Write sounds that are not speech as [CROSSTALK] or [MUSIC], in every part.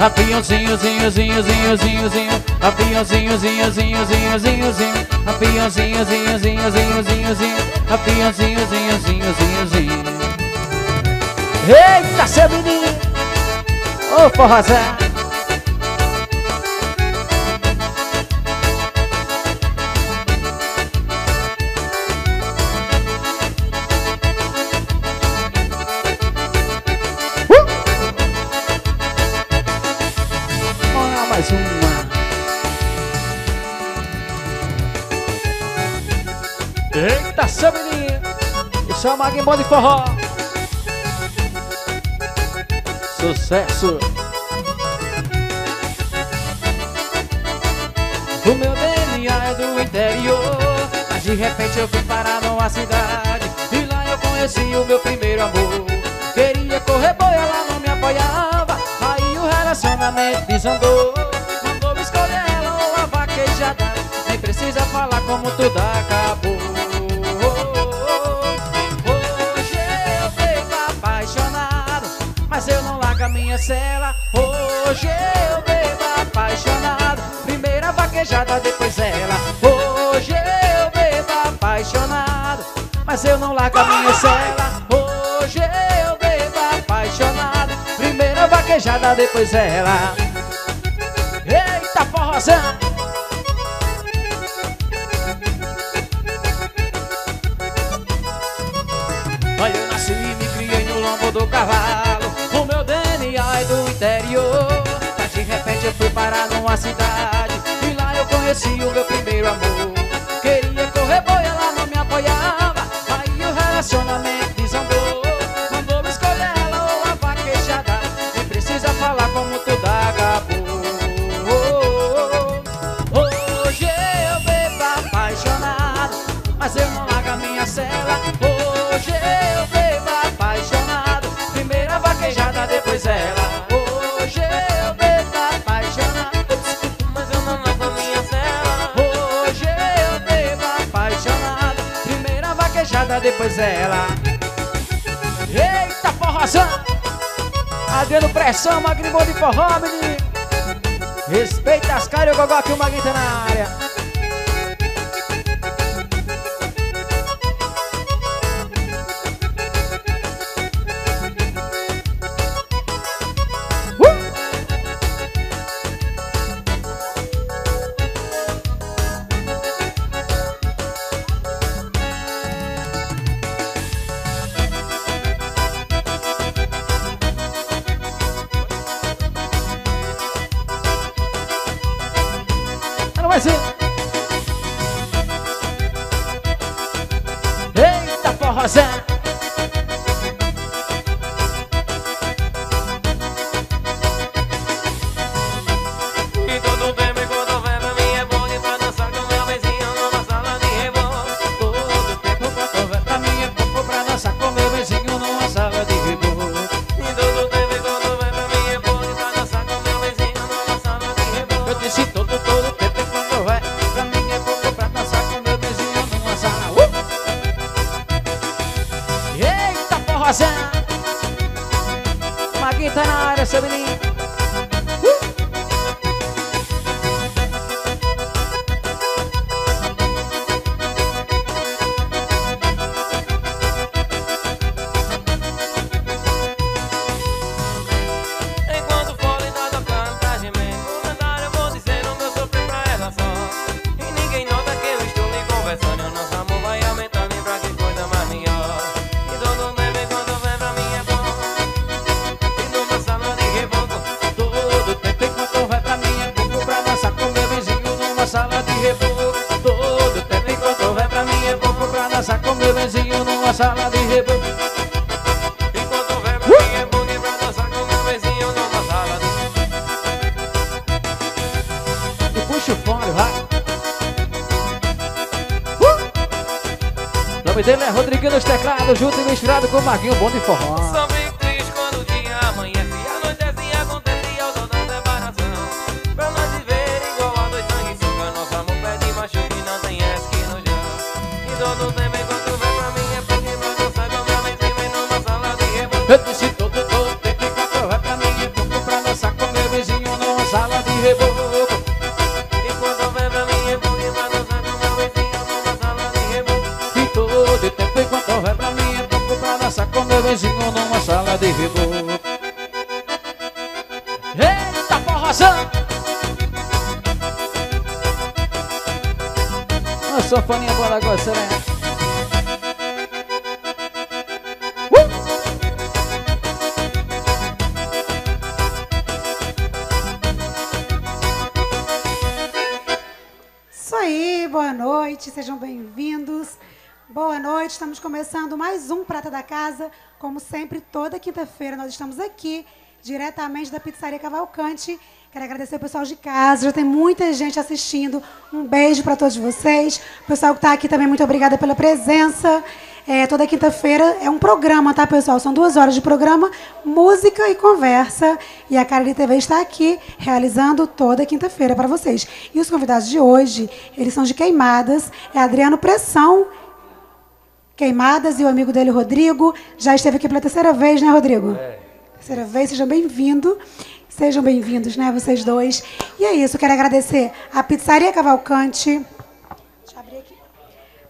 Aviãozinho, zinho, zinho, zinho, zinho, zinho Aviãozinho, zinho, zinho, zinho, zinho, zinho Aviãozinho, zinho, Eita, seu menino Ô, forrozão Uma guimba de forró. Sucesso! O meu DNA é do interior Mas de repente eu fui parar numa cidade. E lá eu conheci o meu primeiro amor. Queria correr boia, ela não me apoiava. Aí o relacionamento desandou. Precisa falar como tudo acabou minha cela. Hoje eu bebo apaixonado. Primeira vaquejada, depois ela. Hoje eu bebo apaixonado Mas eu não largo a minha cela. Hoje eu bebo apaixonado. Primeira vaquejada, depois ela. Eita, forrozão! Olha, eu interior. Mas de repente eu fui parar numa cidade E lá eu conheci o meu primeiro amor. Queria correr boi, depois ela. Eita, forrozão Adriano Pressão, Magrinho de forró, menino. Respeita as caras, o gogó que o Magrinho tá na área Maguinho tá na área, seu menino. Marquinho Bom de Forró começando mais um Prata da Casa. Como sempre, toda quinta-feira nós estamos aqui, diretamente da Pizzaria Cavalcante. Quero agradecer o pessoal de casa, já tem muita gente assistindo. Um beijo para todos vocês. O pessoal que está aqui também, muito obrigada pela presença. É, toda quinta-feira é um programa, tá, pessoal? São duas horas de programa, música e conversa. E a Cariri TV está aqui realizando toda quinta-feira para vocês. E os convidados de hoje, eles são de Queimadas. É Adriano Pressão, Queimadas, e o amigo dele, Rodrigo. Já esteve aqui pela terceira vez, né, Rodrigo? É. Terceira vez, seja bem-vindo. Sejam bem-vindos, né, vocês dois. E é isso, quero agradecer a Pizzaria Cavalcante.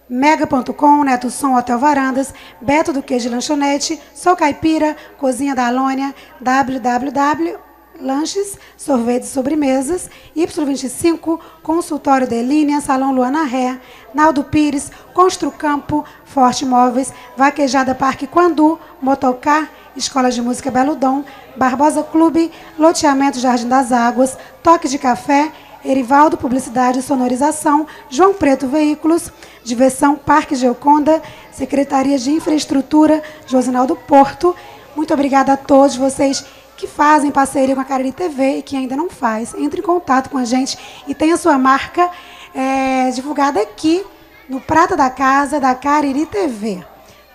Mega.com, Neto Som Hotel Varandas, Beto do Queijo Lanchonete, Sou Caipira, Cozinha da Alônia, www lanches, sorvetes e sobremesas, Y25, consultório de linha, Salão Luana Ré, Naldo Pires, Construcampo, Forte Móveis, Vaquejada Parque Quandu, Motocar, Escola de Música Belo Dom, Barbosa Clube, Loteamento Jardim das Águas, Toque de Café, Erivaldo Publicidade e Sonorização, João Preto Veículos, Diversão Parque Geoconda, Secretaria de Infraestrutura, Josinaldo Porto. Muito obrigada a todos vocês que fazem parceria com a Cariri TV e que ainda não faz. Entre em contato com a gente e tenha sua marca é, divulgada aqui no Prata da Casa da Cariri TV.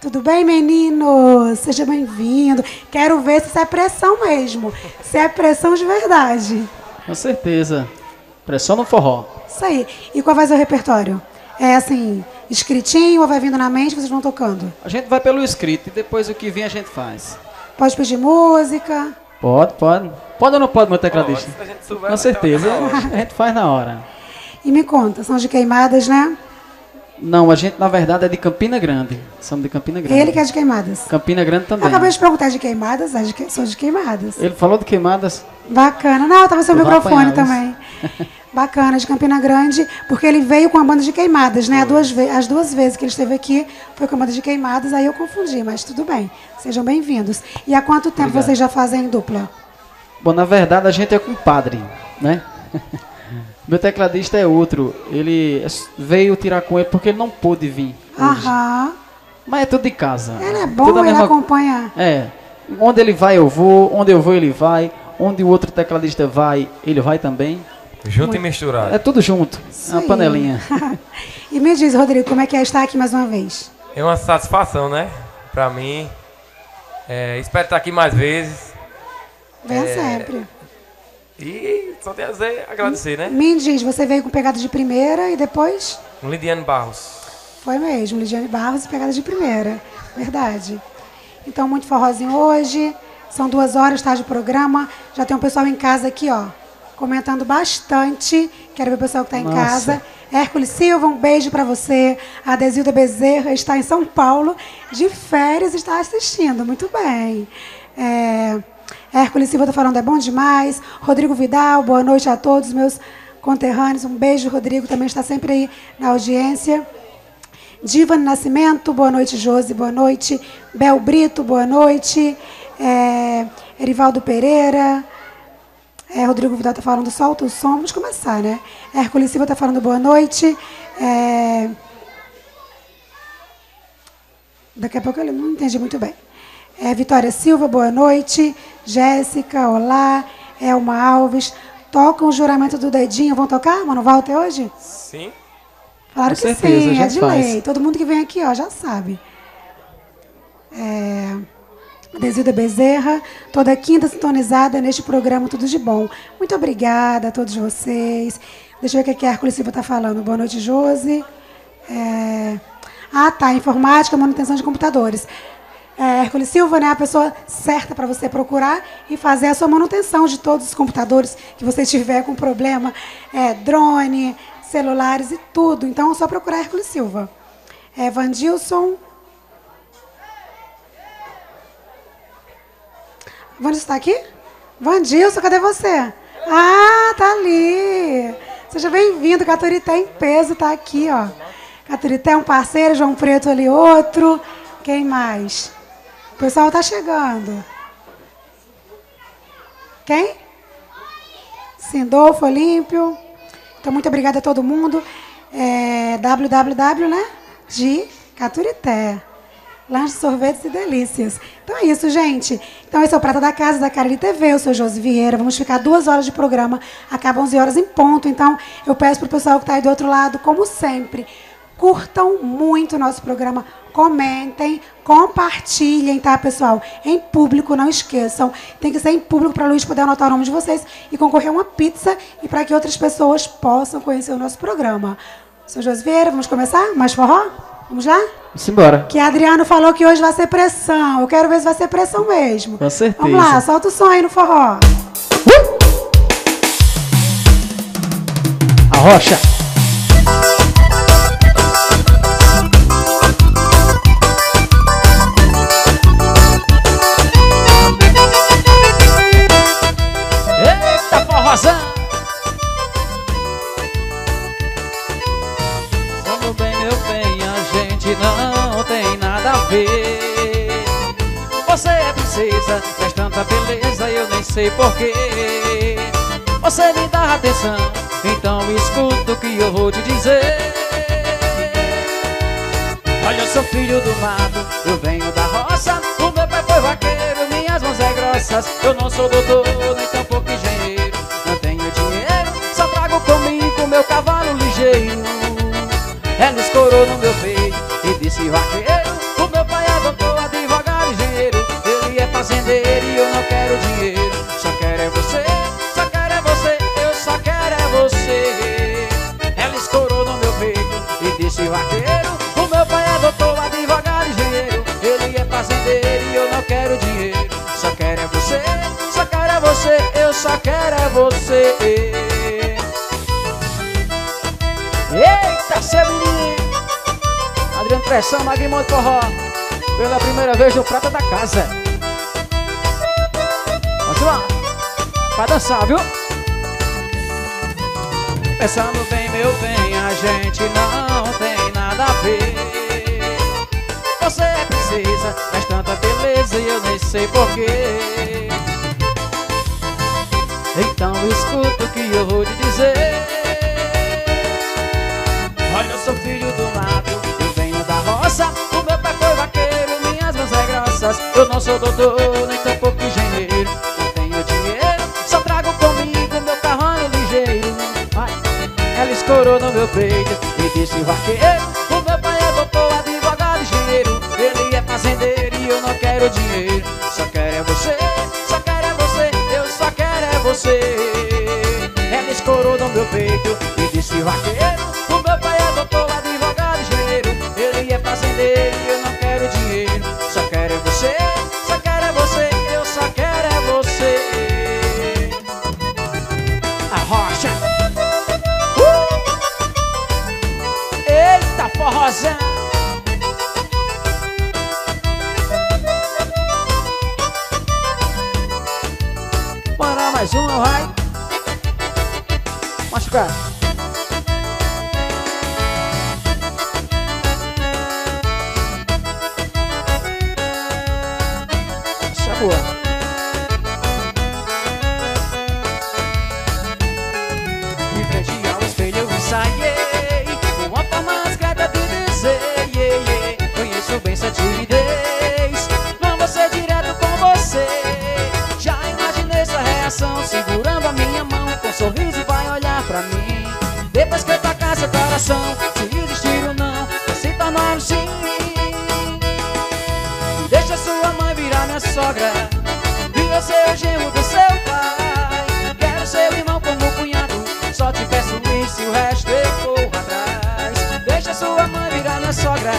Tudo bem, meninos? Seja bem-vindo. Quero ver se isso é pressão mesmo. Se é pressão de verdade. Com certeza. Pressão no forró. Isso aí. E qual vai ser o repertório? É assim, escritinho ou vai vindo na mente vocês vão tocando? A gente vai pelo escrito e depois o que vem a gente faz. Pode pedir música? Pode, pode. Pode ou não pode, meu tecladista? Com certeza. [LAUGHS] A gente faz na hora. E me conta, são de queimadas, né? Não, a gente na verdade é de Campina Grande. Somos de Campina Grande. Ele que é de queimadas. Campina Grande também. Eu acabei de perguntar de queimadas, sou de queimadas. Ele falou de queimadas. Bacana. Não, tava seu microfone também. [LAUGHS] Bacana, de Campina Grande, porque ele veio com a banda de queimadas, né? Duas as duas vezes que ele esteve aqui foi com a banda de queimadas, aí eu confundi, mas tudo bem. Sejam bem-vindos. E há quanto tempo Obrigado. vocês já fazem dupla? Bom, na verdade a gente é compadre, né? [LAUGHS] Meu tecladista é outro. Ele veio tirar com ele porque ele não pôde vir. Hoje. Aham. Mas é tudo de casa. Ele é bom, ele mesma... acompanha. É. Onde ele vai, eu vou. Onde eu vou, ele vai. Onde o outro tecladista vai, ele vai também. Junto Muito. e misturado. É tudo junto. Sim. É uma panelinha. [LAUGHS] e me diz, Rodrigo, como é que é estar aqui mais uma vez? É uma satisfação, né? Pra mim. É, espero estar aqui mais vezes. Venha é, sempre. E só tenho a dizer, agradecer, né? Me diz, você veio com pegada de primeira e depois? Com Lidiane Barros. Foi mesmo, Lidiane Barros e pegada de primeira. Verdade. Então, muito forrozinho hoje. São duas horas, tá, de programa. Já tem um pessoal em casa aqui, ó comentando bastante. Quero ver o pessoal que está em Nossa. casa. Hércules Silva, um beijo para você. A Desilda Bezerra está em São Paulo, de férias, está assistindo. Muito bem. É, Hércules Silva está falando, é bom demais. Rodrigo Vidal, boa noite a todos, meus conterrâneos. Um beijo, Rodrigo, também está sempre aí na audiência. Diva Nascimento, boa noite, Josi, boa noite. Bel Brito, boa noite. É, Erivaldo Pereira, é, Rodrigo Vidal está falando solta o som. Vamos começar, né? Hércules Silva está falando boa noite. É... Daqui a pouco eu não entendi muito bem. É, Vitória Silva, boa noite. Jéssica, olá. Elma Alves. Tocam o juramento do dedinho. Vão tocar, Mano Walter, hoje? Sim. Claro Com que certeza, sim, é de faz. lei. Todo mundo que vem aqui ó, já sabe. É... Desilda Bezerra, toda quinta sintonizada neste programa Tudo de Bom. Muito obrigada a todos vocês. Deixa eu ver o que a Hércules Silva está falando. Boa noite, Josi. É... Ah, tá. Informática, manutenção de computadores. é, Hércules Silva, né, a pessoa certa para você procurar e fazer a sua manutenção de todos os computadores que você tiver com problema, é, drone, celulares e tudo. Então, é só procurar Hércules Silva. É, Vandilson. Vandilson está aqui? Vandilson, cadê você? Ah, tá ali. Seja bem-vindo, Caturité em peso, tá aqui, ó. Caturité é um parceiro, João Preto ali outro. Quem mais? O pessoal tá chegando. Quem? Sindolfo Olímpio. Então, muito obrigada a todo mundo. É, www, né? De Caturité. Lanches, sorvetes e delícias. Então é isso, gente. Então esse é o Prata da Casa da Cariri TV. Eu sou Josi Vieira. Vamos ficar duas horas de programa. Acaba 11 horas em ponto. Então eu peço para o pessoal que está aí do outro lado, como sempre, curtam muito o nosso programa. Comentem, compartilhem, tá, pessoal? Em público, não esqueçam. Tem que ser em público para Luiz poder anotar o nome de vocês e concorrer a uma pizza e para que outras pessoas possam conhecer o nosso programa. Sou Josi Vieira, vamos começar? Mais forró? Vamos lá? Vamos embora. Que Adriano falou que hoje vai ser pressão. Eu quero ver se vai ser pressão mesmo. Com certeza. Vamos lá, solta o som aí no forró. Uh! A rocha. Traz tanta beleza, eu nem sei porquê. Você me dá atenção, então escuta o que eu vou te dizer. Olha, eu sou filho do mato, eu venho da roça. O meu pai foi vaqueiro, minhas mãos é grossas. Eu não sou doutor, nem tampouco engenheiro. Não tenho dinheiro, só trago comigo meu cavalo ligeiro. Ela escorou no meu peito e disse vaqueiro. Fazendeiro e eu não quero dinheiro. Só quero é você, só quero é você, eu só quero é você. Ela escorou no meu peito e disse vaqueiro. O meu pai é doutor, advogado, engenheiro. Ele é fazendeiro e eu não quero dinheiro. Só quero é você, só quero é você, eu só quero é você. Eita, seu menino! Adriano Pressão, de Forró. Pela primeira vez no Prata da Casa. Pra dançar, viu? Pensando bem, meu bem, a gente não tem nada a ver. Você princesa, traz tanta beleza e eu nem sei porquê. Então escuta o que eu vou te dizer. Olha, eu sou filho do mato, eu venho da roça. O meu pai foi vaqueiro, minhas mãos é grossas. Eu não sou doutor, nem tampouco Ela escorou no meu peito e disse vaqueiro. O meu pai é doutor, advogado, engenheiro. Ele é fazendeiro e eu não quero dinheiro. Só quero é você, só quero é você, eu só quero é você. Ela escorou no meu peito e disse vaqueiro. Uma, vai! Machucar! coração Se existir ou não, vai se tornar tá sim. Deixa sua mãe virar minha sogra vira seu gemo do seu pai. Quero seu irmão como cunhado Só te peço isso e o resto eu vou atrás. Deixa sua mãe virar minha sogra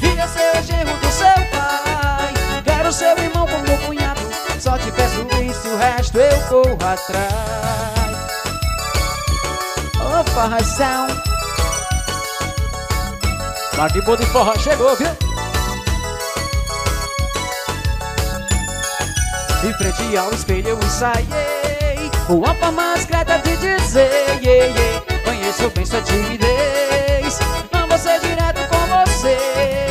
vira seu gemo do seu pai. Quero seu irmão como cunhado Só te peço isso e o resto eu vou atrás. Farrazão forrazão. Mas que de forró chegou, viu? Em frente ao espelho eu ensaiei Uma forma discreta de dizer yeah, yeah. Conheço bem sua timidez Não vou ser direto com você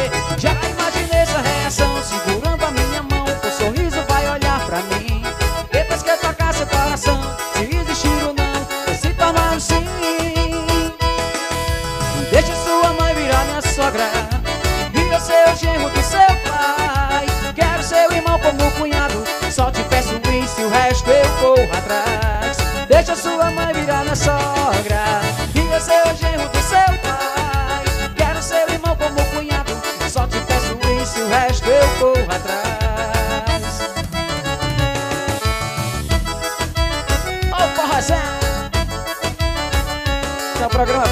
sogra E ser o genro do seu pai. Quero seu irmão como cunhado Só te peço isso o resto eu corro atrás. Ô oh, porrazão Esse é o programa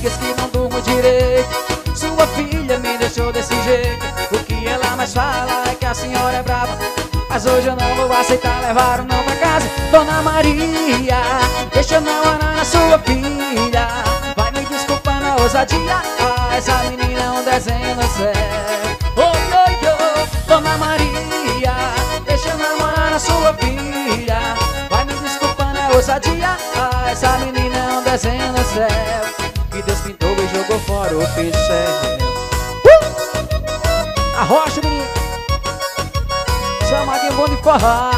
Que não durmo direito. Sua filha me deixou desse jeito. O que ela mais fala é que a senhora é brava. Mas hoje eu não vou aceitar levar o não pra casa. Dona Maria, deixa eu namorar na sua filha ousadia. Ah, Essa menina é um desenho no céu. Oi, oi, oi, Dona Maria Deixa eu namorar a sua filha Vai me desculpando a ousadia. Ah, Essa menina o pincel uh! Arrocha, menino. Chama de bom de forró.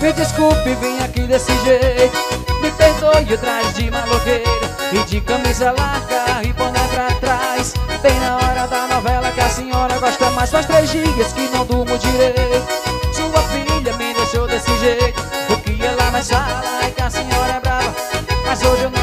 Me desculpe, vim aqui desse jeito. Me perdoe traje de maloqueiro. E de camisa larga e boné pra trás. Bem na hora da novela que a senhora gosta mais. Faz três dias que não durmo direito. Sua filha me deixou desse jeito. O que ela mais fala é que a senhora é brava. Mas hoje eu não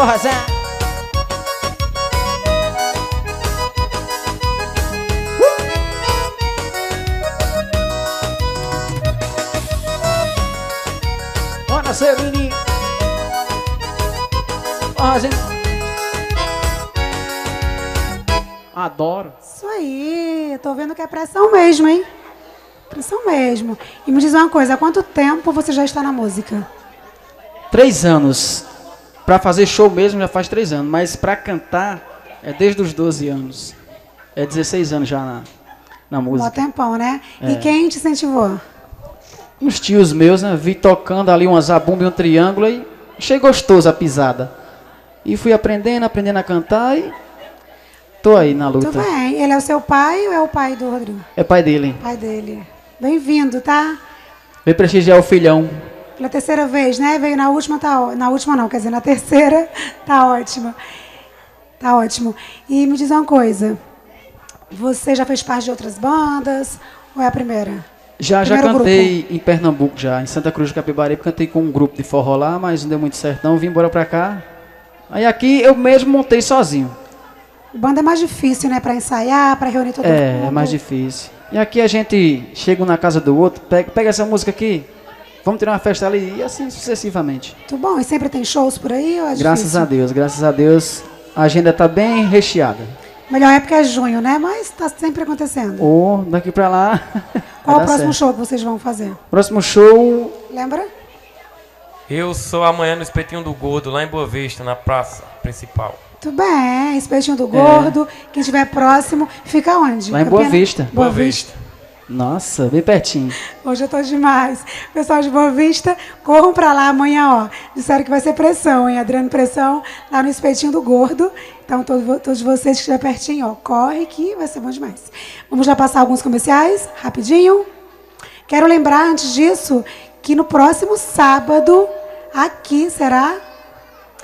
Forrozão Bora, seu menino Forrozinho Adoro Isso aí, tô vendo que é pressão mesmo, hein? Pressão mesmo. E me diz uma coisa, há quanto tempo você já está na música? Três anos. Para fazer show mesmo já faz três anos, mas para cantar é desde os 12 anos. É 16 anos já na, na música. Um tempão, né? É. E quem te incentivou? Uns tios meus, né? Vi tocando ali uma zabumba e um triângulo e achei gostoso a pisada. E fui aprendendo, aprendendo a cantar e tô aí na luta. Tudo bem. Ele é o seu pai ou é o pai do Rodrigo? É pai dele. Pai dele. Bem-vindo, tá? Vem prestigiar o filhão. Pela terceira vez, né? Veio na última, tá Na última não, quer dizer, na terceira, [LAUGHS] tá ótimo. Tá ótimo. E me diz uma coisa. Você já fez parte de outras bandas? Ou é a primeira? Já, Primeiro já cantei grupo. em Pernambuco, já. Em Santa Cruz do Capibaribe, cantei com um grupo de forró lá, mas não deu muito certo não. Vim embora pra cá. Aí aqui eu mesmo montei sozinho. Banda é mais difícil, né? Pra ensaiar, pra reunir todo é, mundo. É, é mais difícil. E aqui a gente chega um na casa do outro, pega, pega essa música aqui, vamos tirar uma festa ali, e assim sucessivamente. Muito bom. E sempre tem shows por aí? É graças a Deus, graças a Deus. A agenda está bem recheada. Melhor época é junho, né? Mas está sempre acontecendo. Ou oh, daqui para lá. [LAUGHS] Qual o próximo certo. show que vocês vão fazer? Próximo show Lembra? Eu sou amanhã no Espetinho do Gordo, lá em Boa Vista, na praça principal. Muito bem, Espetinho do Gordo. É. Quem estiver próximo, fica onde? Lá em Boa Vista. Boa, Boa Vista. Vista. Nossa, bem pertinho. Hoje eu tô demais. Pessoal de Boa Vista, corram para lá amanhã, ó. Disseram que vai ser pressão, hein? Adriano Pressão, lá no Espetinho do Gordo. Então, todos, todos vocês que estiver pertinho, ó, corre que vai ser bom demais. Vamos já passar alguns comerciais, rapidinho. Quero lembrar, antes disso, que no próximo sábado, aqui será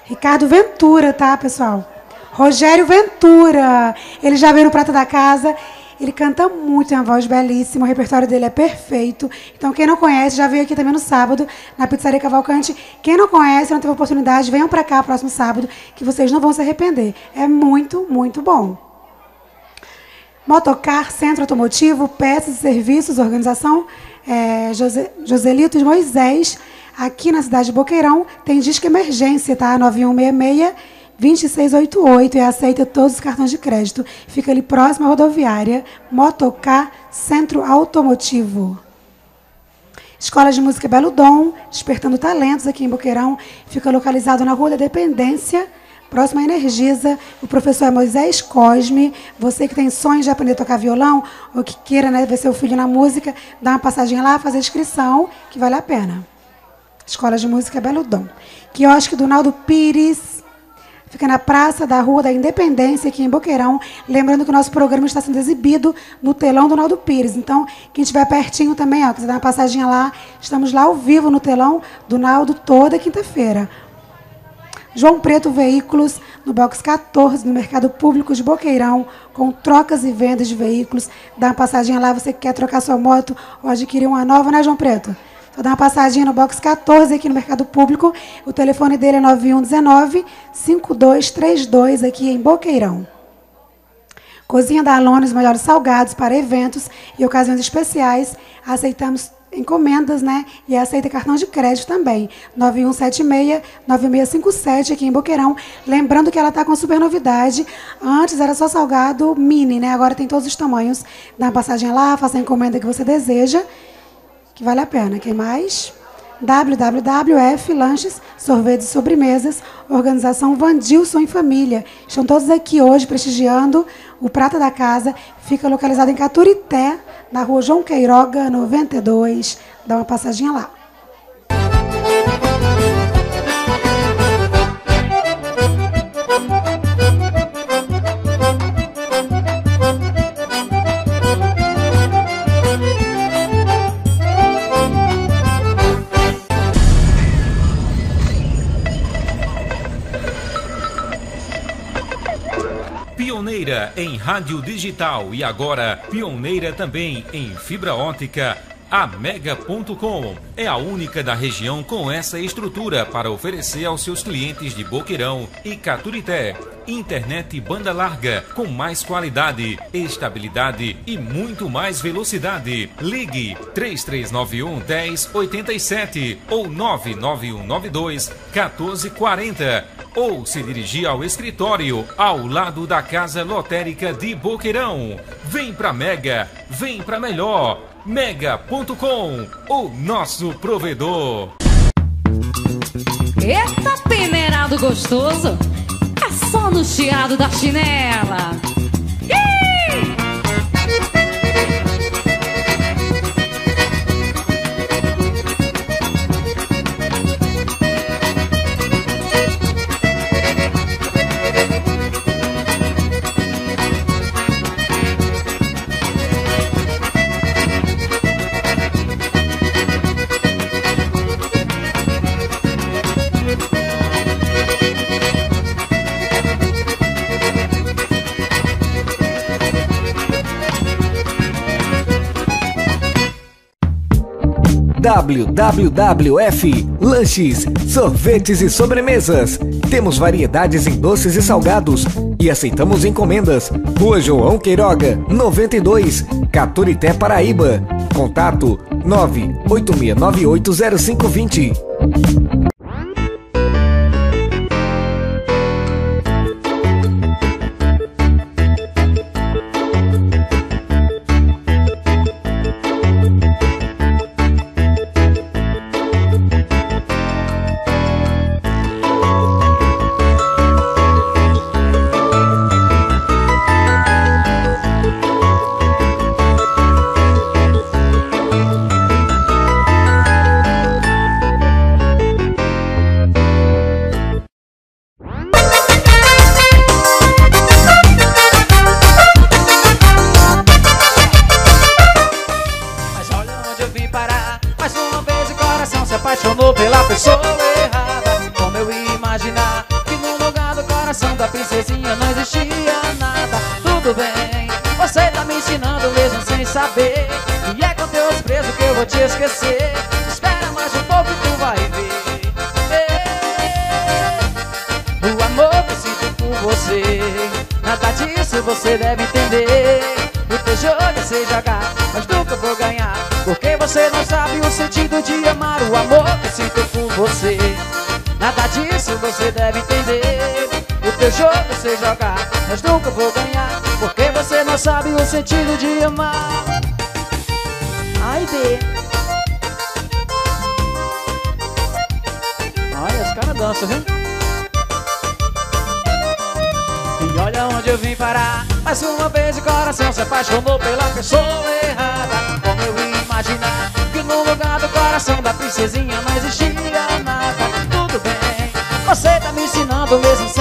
Ricardo Ventura, tá, pessoal? Rogério Ventura. Ele já veio no Prata da Casa ele canta muito, tem uma voz belíssima, o repertório dele é perfeito. Então, quem não conhece, já veio aqui também no sábado, na Pizzaria Cavalcante. Quem não conhece, não teve oportunidade, venham para cá próximo sábado, que vocês não vão se arrepender. É muito, muito bom. Motocar, Centro Automotivo, Peças e Serviços, Organização é, José, Joselito de Moisés, aqui na cidade de Boqueirão, tem disco emergência, tá? 9166 2688 e aceita todos os cartões de crédito. Fica ali próximo à rodoviária, Motocar Centro Automotivo. Escola de Música Belo Dom, Despertando Talentos aqui em Boqueirão. Fica localizado na Rua da Dependência, próximo à Energisa. O professor é Moisés Cosme. Você que tem sonhos de aprender a tocar violão ou que queira né, ver seu filho na música, dá uma passadinha lá, fazer inscrição, que vale a pena. Escola de Música Belo Dom. Quiosque do Naldo Pires Fica na Praça da Rua da Independência, aqui em Boqueirão. Lembrando que o nosso programa está sendo exibido no telão do Naldo Pires. Então, quem estiver pertinho também, ó, quiser dar uma passadinha lá, estamos lá ao vivo no telão do Naldo toda quinta-feira. João Preto Veículos, no box 14, no Mercado Público de Boqueirão, com trocas e vendas de veículos. Dá uma passadinha lá, você que quer trocar sua moto ou adquirir uma nova, né, João Preto? Vou dar uma passadinha no box 14 aqui no Mercado Público. O telefone dele é 9119-5232 aqui em Boqueirão. Cozinha da Alona, os melhores salgados para eventos e ocasiões especiais. Aceitamos encomendas, né? E aceita cartão de crédito também. 9176-9657 aqui em Boqueirão. Lembrando que ela está com super novidade. Antes era só salgado mini, né? Agora tem todos os tamanhos. Dá uma passadinha lá, faça a encomenda que você deseja que vale a pena. Quem mais? WWF Lanches, Sorvetes e Sobremesas, Organização Vandilson em Família. Estão todos aqui hoje prestigiando o Prata da Casa. Fica localizado em Caturité, na rua João Queiroga, 92. Dá uma passadinha lá. Em rádio digital e agora pioneira também em fibra ótica. A Mega.com é a única da região com essa estrutura para oferecer aos seus clientes de Boqueirão e Caturité internet banda larga com mais qualidade, estabilidade e muito mais velocidade. Ligue 3391 1087 ou 99192 1440 ou se dirigir ao escritório ao lado da Casa Lotérica de Boqueirão. Vem pra Mega, vem pra melhor. Mega.com, o nosso provedor. Eita, peneirado gostoso! Só no chiado da chinela. WWF Lanches, Sorvetes e Sobremesas. Temos variedades em doces e salgados e aceitamos encomendas. Rua João Queiroga, 92, Caturité, Paraíba. Contato 986980520.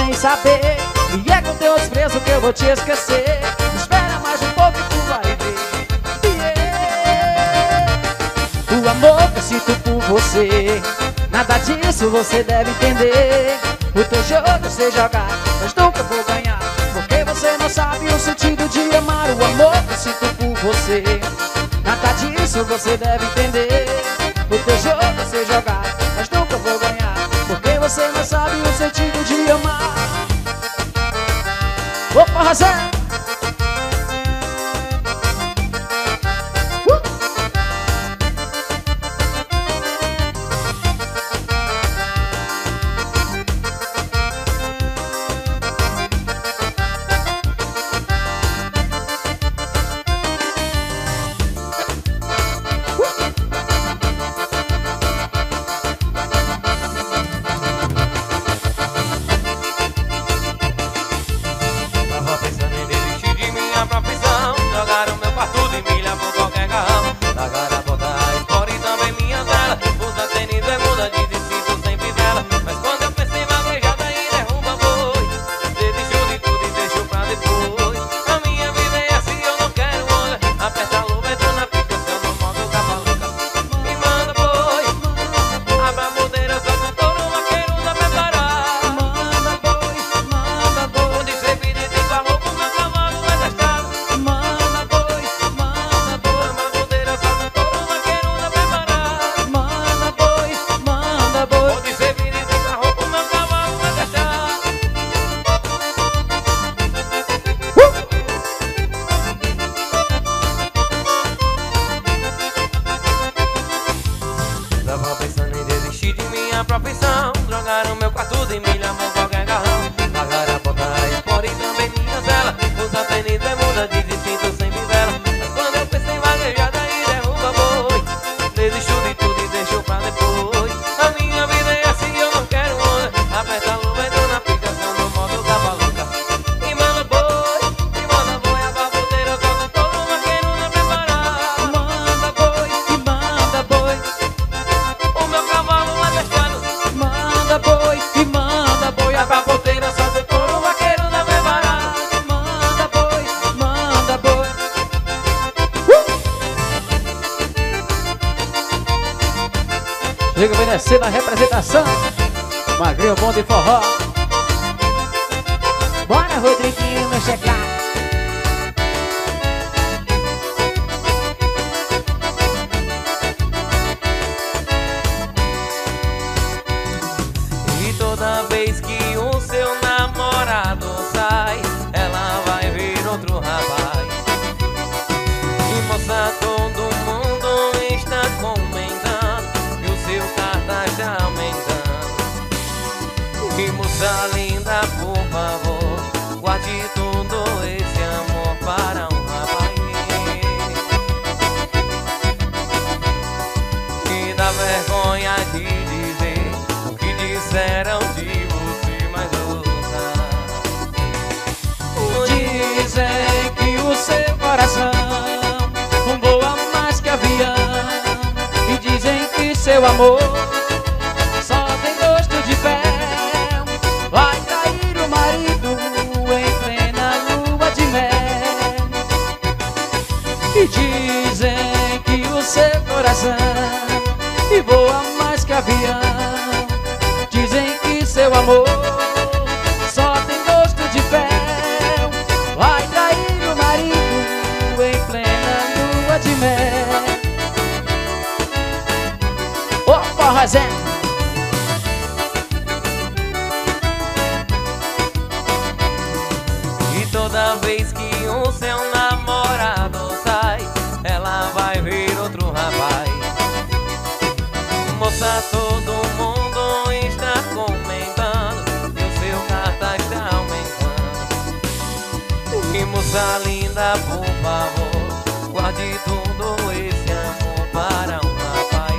sem saber. E é com teu desprezo que eu vou te esquecer. Espera mais um pouco e tu vai ver yeah. É. O amor que eu sinto por você Nada disso você deve entender. O teu jogo sei jogar, mas nunca vou ganhar. Porque você não sabe o sentido de amar. O amor que eu sinto por você Nada disso você deve entender. O teu jogo sei jogar, mas nunca vou ganhar. Porque você não sabe o sentido de amar. Mahasan seu coração E voa mais que avião. Dizem que seu amor Só tem gosto de fel. Vai trair o marido Em plena lua de mel. Opa, oh, Moça linda, por favor, guarde tudo esse amor para um rapaz.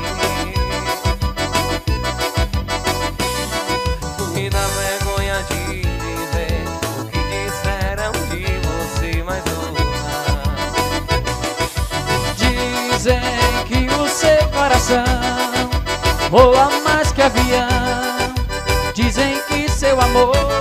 Me dá vergonha de dizer o que disseram de você, mas Dizem que o seu coração voa mais que avião. Dizem que seu amor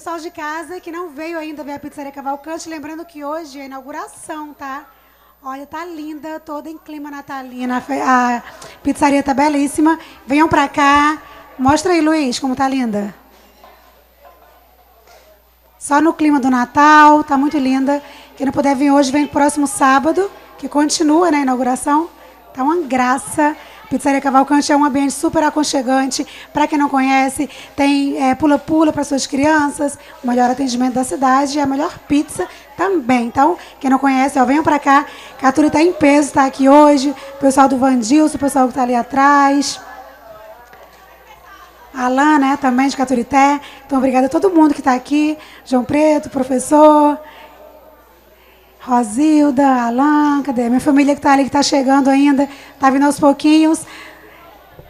Pessoal de casa que não veio ainda ver a Pizzaria Cavalcante, lembrando que hoje é a inauguração, tá? Olha, tá linda, toda em clima natalino. A pizzaria tá belíssima. Venham pra cá. Mostra aí, Luiz, como tá linda. Só no clima do Natal, tá muito linda. Quem não puder vir hoje, vem próximo sábado, que continua né, a inauguração. Tá uma graça. Pizzaria Cavalcante é um ambiente super aconchegante. Para quem não conhece, tem é, pula-pula para suas crianças, o melhor atendimento da cidade e a melhor pizza também. Então, quem não conhece, ó, venham para cá. Caturi está em peso, está aqui hoje. O pessoal do Vandilson, o pessoal que está ali atrás. Alan, né, também de Caturité. Então, obrigada a todo mundo que está aqui. João Preto, professor. Rosilda, Alan, cadê? Minha família que está ali, que está chegando ainda. Está vindo aos pouquinhos.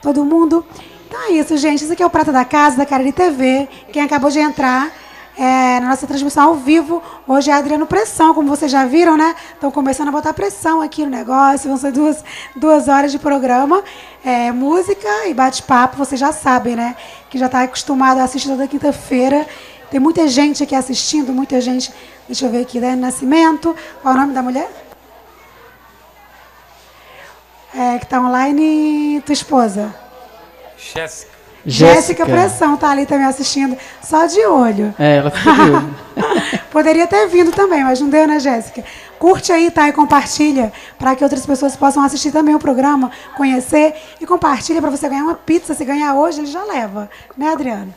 Todo mundo. Então é isso, gente. Esse aqui é o Prata da Casa, da Cariri TV. Quem acabou de entrar é, na nossa transmissão ao vivo. Hoje é Adriano Pressão, como vocês já viram, né? Estão começando a botar pressão aqui no negócio. Vão ser duas, duas horas de programa. É, música e bate-papo, vocês já sabem, né? Que já está acostumado a assistir toda quinta-feira. Tem muita gente aqui assistindo, muita gente. Deixa eu ver aqui, Dani Nascimento. Qual é o nome da mulher? É, que está online, tua esposa. Jéssica. Jéssica Pressão tá ali também assistindo, só de olho. É, ela olho. [LAUGHS] Poderia ter vindo também, mas não deu, né, Jéssica? Curte aí, tá? E compartilha para que outras pessoas possam assistir também o programa, conhecer e compartilha para você ganhar uma pizza. Se ganhar hoje, ele já leva, né, Adriano?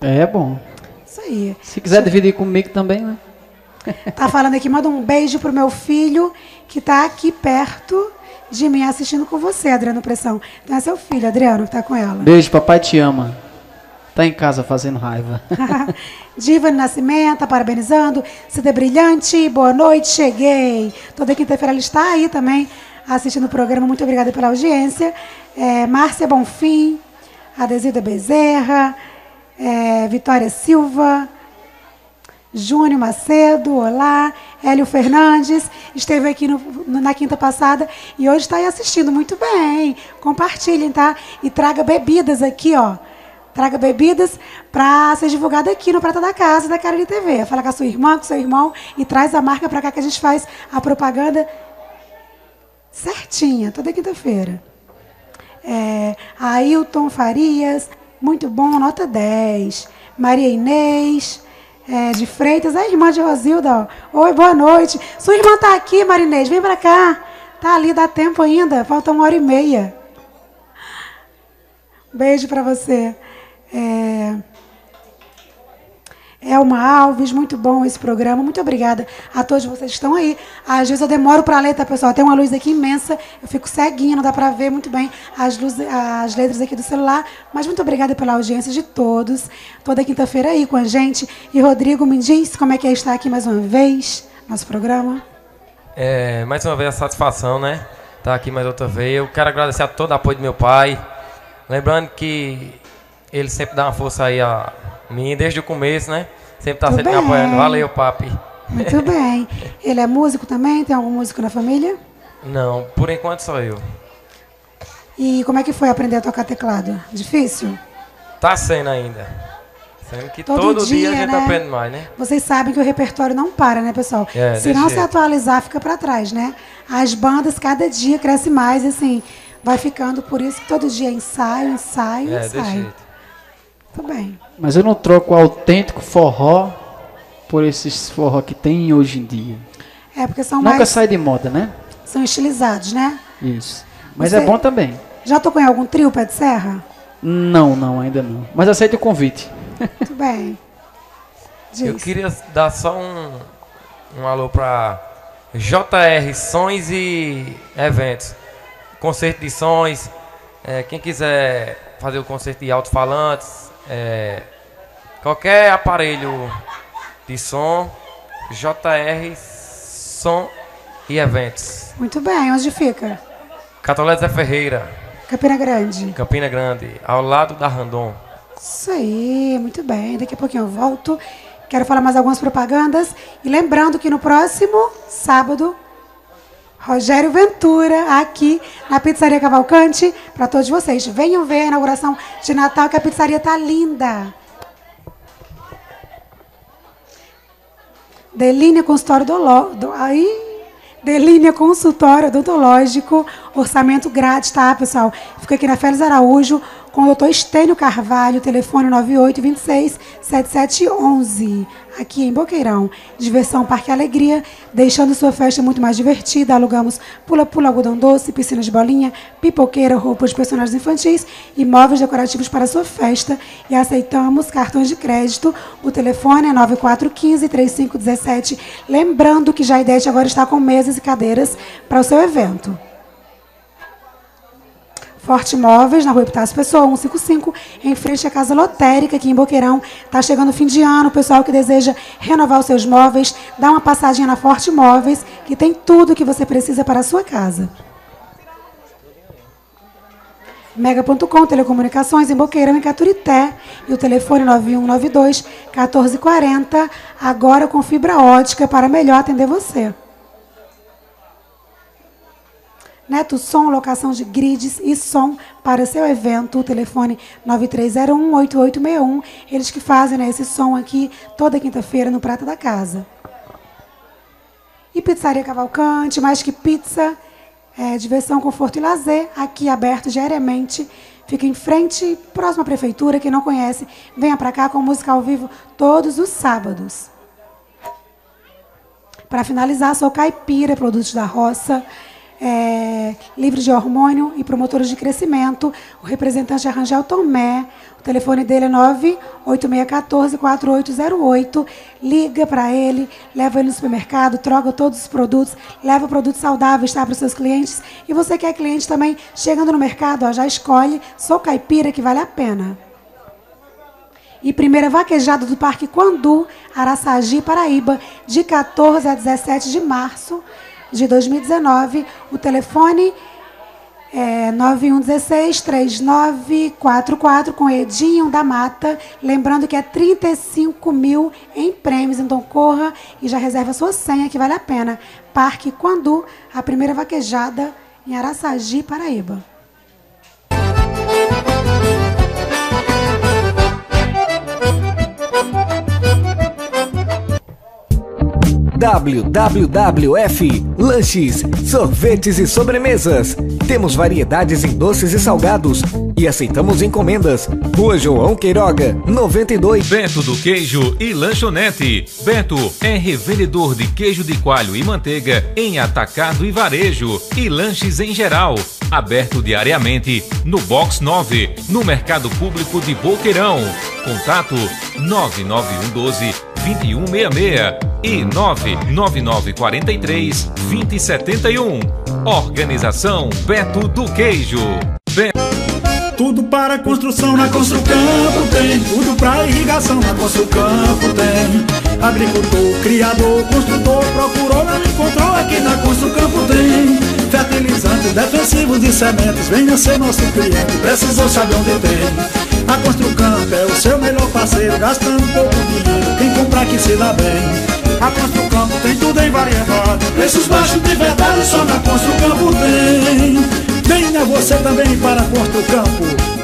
É bom. Isso aí. Se quiser dividir comigo também, né? Tá falando aqui, manda um beijo pro meu filho que tá aqui perto de mim assistindo com você, Adriano Pressão. Então é seu filho, Adriano, que tá com ela. Beijo, papai te ama. Tá em casa fazendo raiva. [LAUGHS] Diva Nascimento, parabenizando. Cida Brilhante, boa noite, cheguei. Toda quinta-feira ela está aí também assistindo o programa. Muito obrigada pela audiência. É, Márcia Bonfim, Adesilda Bezerra, é, Vitória Silva, Júnior Macedo, olá. Hélio Fernandes, esteve aqui no, na quinta passada e hoje está aí assistindo. Muito bem. Compartilhem, tá? E traga bebidas aqui, ó. Traga bebidas para ser divulgada aqui no Prata da Casa da Cara de TV. Fala com a sua irmã, com o seu irmão e traz a marca para cá que a gente faz a propaganda certinha, toda quinta-feira. É, Ailton Farias, muito bom, nota 10. Maria Inês, é, de Freitas, a irmã de Rosilda. Ó. Oi, boa noite. Sua irmã está aqui, Marinês, vem para cá. Tá ali, dá tempo ainda, falta uma hora e meia. Beijo para você. É... Elma Alves, muito bom esse programa. Muito obrigada a todos vocês que estão aí. Às vezes eu demoro para ler, tá, pessoal? Tem uma luz aqui imensa, eu fico ceguinha, não dá para ver muito bem as, luz, as letras aqui do celular. Mas muito obrigada pela audiência de todos. Toda quinta-feira aí com a gente. E Rodrigo, me diz como é que é estar aqui mais uma vez, nosso programa. É, mais uma vez a satisfação, né? Estar aqui mais outra vez. Eu quero agradecer a todo o apoio do meu pai. Lembrando que ele sempre dá uma força aí a mim desde o começo, né? Sempre está sempre me apoiando. Valeu, papi. Muito [LAUGHS] bem. Ele é músico também? Tem algum músico na família? Não, por enquanto só eu. E como é que foi aprender a tocar teclado? Difícil? Tá sendo ainda. Sendo que todo, todo dia, dia, a gente né? aprende mais, né? Vocês sabem que o repertório não para, né, pessoal? É, se não se atualizar, fica para trás, né? As bandas, cada dia, cresce mais, assim, vai ficando. Por isso que todo dia é ensaio, ensaio, é, ensaio. Tudo bem. Mas eu não troco o autêntico forró por esses forró que tem hoje em dia. É, porque são Nunca mais... sai de moda, né? São estilizados, né? Isso. Mas Você é bom também. Já tocou em algum trio pé de serra? Não, não, ainda não. Mas aceito o convite. Muito bem. Diz. Eu queria dar só um, um alô para JR Sons e Eventos. Concerto de sons. É, quem quiser fazer o concerto de alto-falantes, é, qualquer aparelho de som, JR Som e Eventos. Muito bem, onde fica? Catolé Ferreira. Campina Grande. Campina Grande, ao lado da Randon. Isso aí, muito bem. Daqui a pouquinho eu volto. Quero falar mais algumas propagandas. E lembrando que no próximo sábado Rogério Ventura, aqui na Pizzaria Cavalcante, para todos vocês. Venham ver a inauguração de Natal, que a pizzaria tá linda. Delinea Consultório do, do aí, Delinea Consultório Odontológico, orçamento grátis, tá, pessoal? Fica aqui na Félix Araújo, com o doutor Estênio Carvalho, telefone 9826-7711, aqui em Boqueirão. Diversão Parque Alegria, deixando sua festa muito mais divertida. Alugamos pula-pula, algodão doce, piscina de bolinha, pipoqueira, roupas de personagens infantis e móveis decorativos para sua festa. E aceitamos cartões de crédito. O telefone é 9415-3517. Lembrando que Jaidete agora está com mesas e cadeiras para o seu evento. Forte Móveis, na rua Epitácio Pessoa, 155, em frente à Casa Lotérica, aqui em Boqueirão. Está chegando o fim de ano, o pessoal que deseja renovar os seus móveis, dá uma passadinha na Forte Móveis, que tem tudo que você precisa para a sua casa. Mega.com, telecomunicações em Boqueirão e Caturité. E o telefone 9192 1440, agora com fibra ótica para melhor atender você. Neto Som, locação de grids e som para seu evento. O telefone 9301-8861. Eles que fazem né, esse som aqui toda quinta-feira no Prata da Casa. E Pizzaria Cavalcante, mais que pizza, é, diversão, conforto e lazer, aqui aberto diariamente. Fica em frente, próxima à prefeitura. Quem não conhece, venha para cá com música ao vivo todos os sábados. Para finalizar, sou caipira, produtos da roça é, de hormônio e promotores de crescimento. O representante é Rangel Tomé. O telefone dele é 98614-4808. Liga para ele, leva ele no supermercado, troca todos os produtos, leva produtos saudáveis tá, para os seus clientes. E você que é cliente também, chegando no mercado, ó, já escolhe Sou Caipira, que vale a pena. e primeira vaquejada do Parque Quandu, Araçagi, Paraíba, de 14 a 17 de março de 2019. O telefone é 9116-3944 com Edinho da Mata. Lembrando que é 35 mil em prêmios, então corra e já reserva sua senha que vale a pena. Parque Quandu, a primeira vaquejada em Araçagi, Paraíba. WWF Lanches, sorvetes e sobremesas. Temos variedades em doces e salgados e aceitamos encomendas. Rua João Queiroga, 92. Beto do Queijo e Lanchonete. Beto é revendedor de queijo de coalho e manteiga em atacado e varejo e lanches em geral. Aberto diariamente no Box 9, no Mercado Público de Boqueirão. Contato 99112 2166 e 99943 2071. Organização Beto do Queijo. Tudo para construção na Construcampo tem. Tudo para irrigação na Construcampo tem. Agricultor, criador, construtor, procurou, não encontrou aqui na Construcampo tem. Fertilizantes, defensivos e sementes, venha ser nosso cliente, precisou saber onde tem. A Construcampo é o seu melhor parceiro, gastando pouco dinheiro, quem comprar que se dá bem. A Construcampo tem tudo em variedade, preços baixos de verdade, só na Construcampo tem. Venha você também para Construcampo.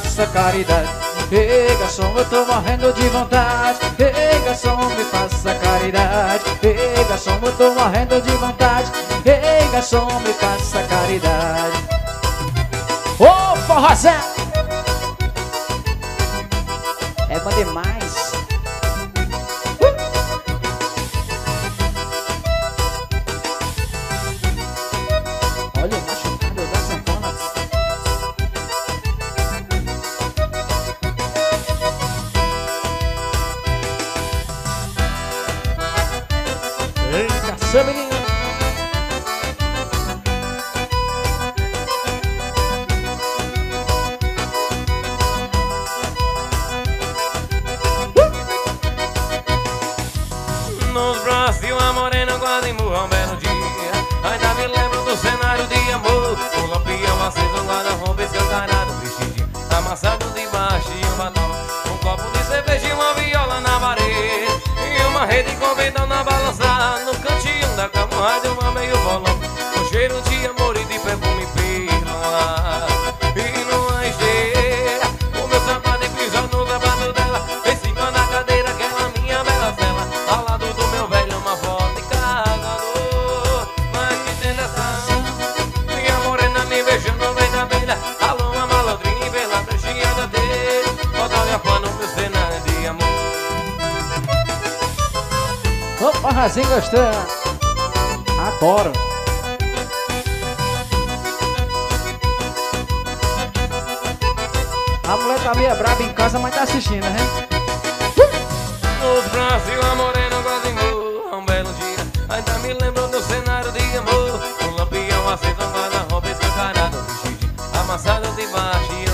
Faça caridade. Ei, garçom, eu tô morrendo de vontade. Ei, garçom, me faça caridade. Ei, garçom, eu tô morrendo de vontade. Ei, garçom, me faça caridade. Ô, oh, forrozão! assim gostou. Adoro. A mulher tá meio braba em casa, mas tá assistindo, né? No Brasil, a morena quase morreu. Um belo dia, ainda me lembrou do cenário de amor. Um lampião aceso, um guarda-roupa escancarado. Um xixi amassado de baixo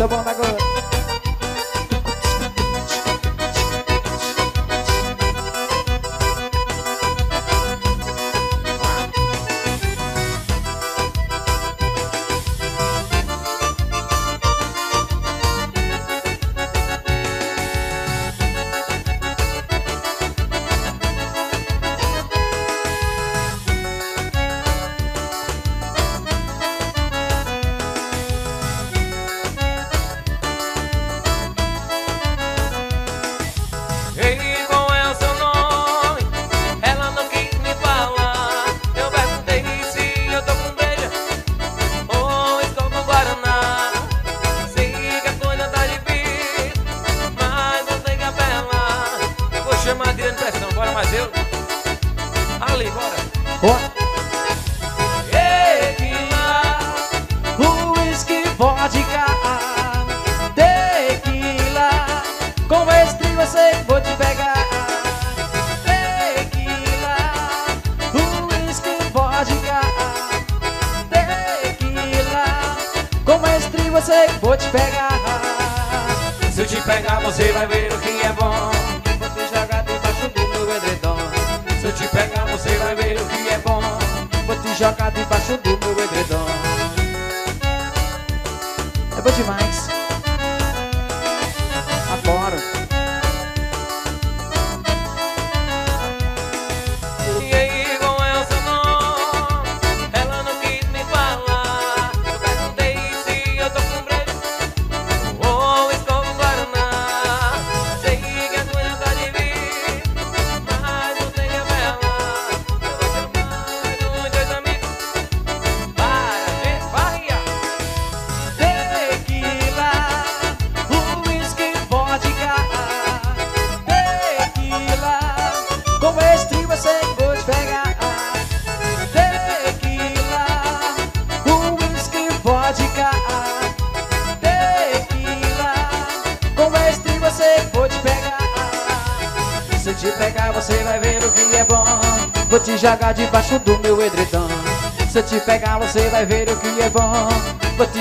Toko.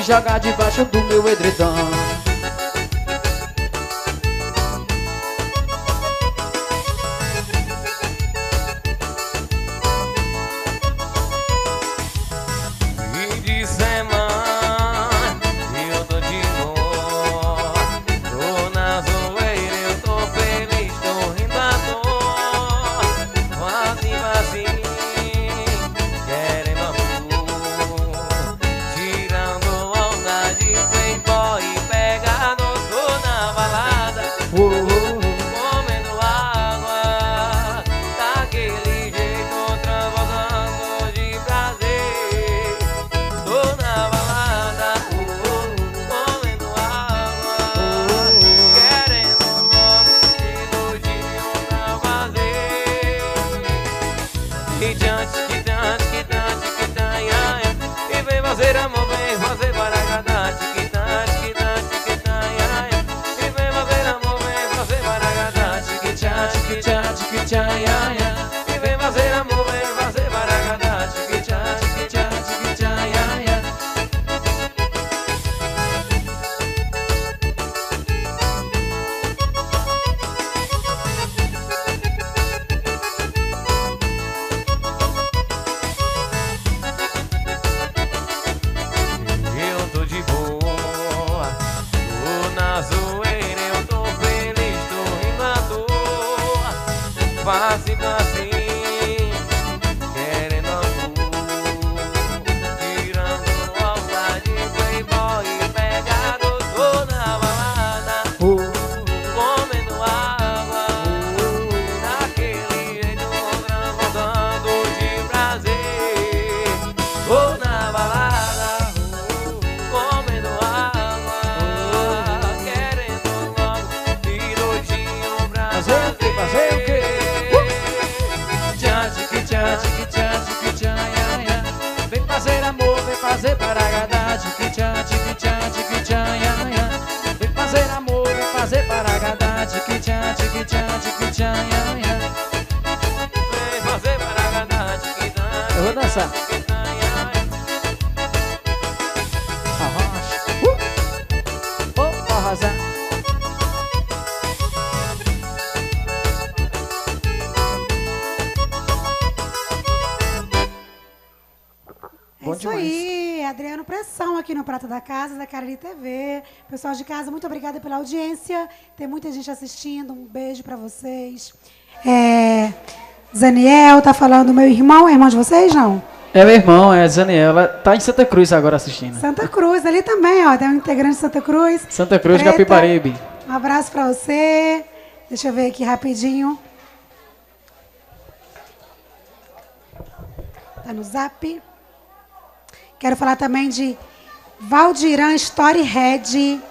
Jogar debaixo do meu edredom. Da Casa, da Cariri TV. Pessoal de casa, muito obrigada pela audiência. Tem muita gente assistindo, um beijo pra vocês. É, Zaniel tá falando, meu irmão, é irmão de vocês, não? É meu irmão, é Zaniela. Tá em Santa Cruz agora assistindo. Santa Cruz, ali também, ó, tem um integrante de Santa Cruz. Santa Cruz, Preta, Capibaribe. Um abraço pra você. Deixa eu ver aqui rapidinho. Tá no zap. Quero falar também de Valdiran Story Head,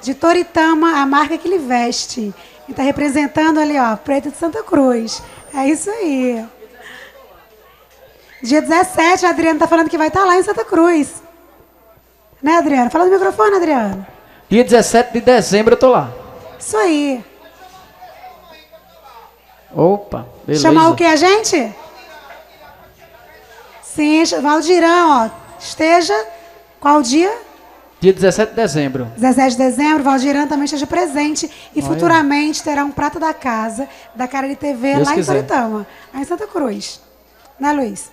de Toritama, a marca que ele veste. E tá representando ali, ó, Preto de Santa Cruz. É isso aí. Dia 17, a Adriana tá falando que vai estar lá em Santa Cruz. Né, Adriana? Fala no microfone, Adriana. Dia 17 de dezembro eu tô lá. Isso aí. Opa, beleza. Chamar o que a gente? Sim, Valdirão, ó. Esteja. Qual dia? Dia 17 de dezembro. 17 de dezembro, Valdirão também esteja presente. E Olha. futuramente terá um prato da casa da Cara de TV Deus lá quiser. em Toritama, lá em Santa Cruz. Né, Luiz?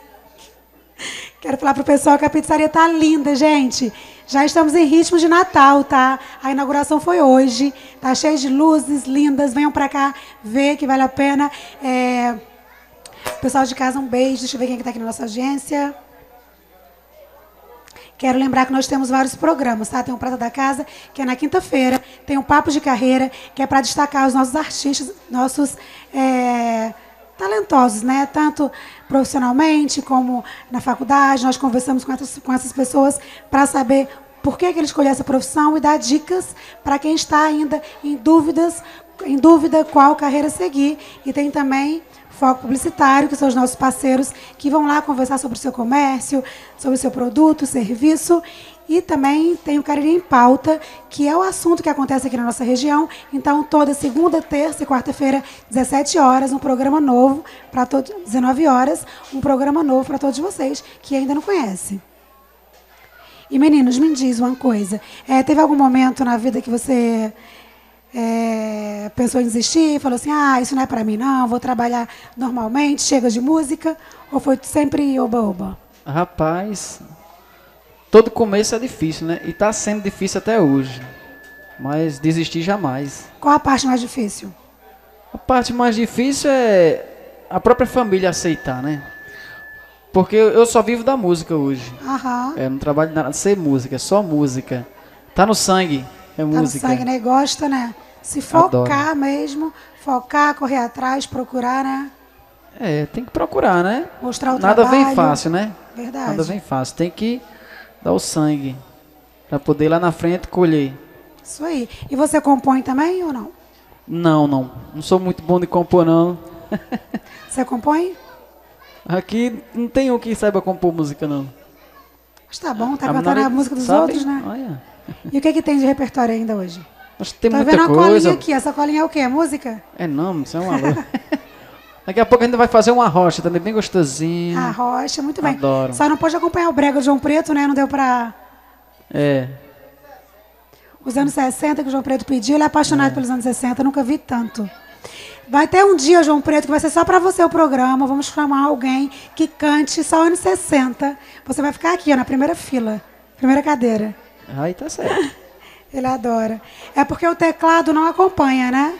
[LAUGHS] Quero falar pro pessoal que a pizzaria tá linda, gente. Já estamos em ritmo de Natal, tá? A inauguração foi hoje. Tá cheio de luzes lindas. Venham pra cá ver que vale a pena. É... Pessoal de casa, um beijo. Deixa eu ver quem que tá aqui na nossa audiência. Quero lembrar que nós temos vários programas, tá? Tem o Prata da Casa, que é na quinta-feira. Tem o Papo de Carreira, que é para destacar os nossos artistas, nossos é, talentosos, né? Tanto profissionalmente como na faculdade. Nós conversamos com essas, com essas pessoas para saber por que, que ele escolheu essa profissão e dar dicas para quem está ainda em dúvidas, em dúvida qual carreira seguir. E tem também Foco Publicitário, que são os nossos parceiros que vão lá conversar sobre o seu comércio, sobre o seu produto, serviço. E também tem o Cariri em Pauta, que é o assunto que acontece aqui na nossa região. Então, toda segunda, terça e quarta-feira, 17 horas, um programa novo para todos, 19 horas, um programa novo para todos vocês que ainda não conhecem. E meninos, me diz uma coisa. É, teve algum momento na vida que você é, pensou em desistir, falou assim, ah, isso não é para mim não, vou trabalhar normalmente, chega de música, ou foi sempre oba-oba? Rapaz, todo começo é difícil, né? E tá sendo difícil até hoje. Mas desistir jamais. Qual a parte mais difícil? A parte mais difícil é a própria família aceitar, né? Porque eu só vivo da música hoje. Aham. É, não trabalho nada sem música, é só música. Tá no sangue, é Tá música. no sangue, né? Gosta, né? Se focar mesmo, focar, correr atrás, procurar, né? É, tem que procurar, né? Mostrar o Nada trabalho. vem fácil, né? Verdade. Nada vem fácil. Tem que dar o sangue para poder lá na frente colher. Isso aí. E você compõe também ou não? Não, não. Não sou muito bom de compor, não. [LAUGHS] Você compõe? Aqui não tem um que saiba compor música, não. Mas tá bom, tá A cantando menor a música dos sabe? outros, né? Olha. E o que, que tem de repertório ainda hoje? Mas tem tá muita vendo a coisa. colinha aqui? Essa colinha é o quê? É música? É não, isso é uma. [LAUGHS] Daqui a pouco a gente vai fazer uma rocha também, bem gostosinha. A rocha, muito bem. Adoro. Só não pode acompanhar o brega do João Preto, né? Não deu pra... É. Os anos 60 que o João Preto pediu, ele é apaixonado pelos anos 60, nunca vi tanto. Vai ter um dia, João Preto, que vai ser só para você o programa. Vamos chamar alguém que cante só anos 60. Você vai ficar aqui, ó, na primeira fila, primeira cadeira. Aí tá certo. [LAUGHS] Ele adora. É porque o teclado não acompanha, né?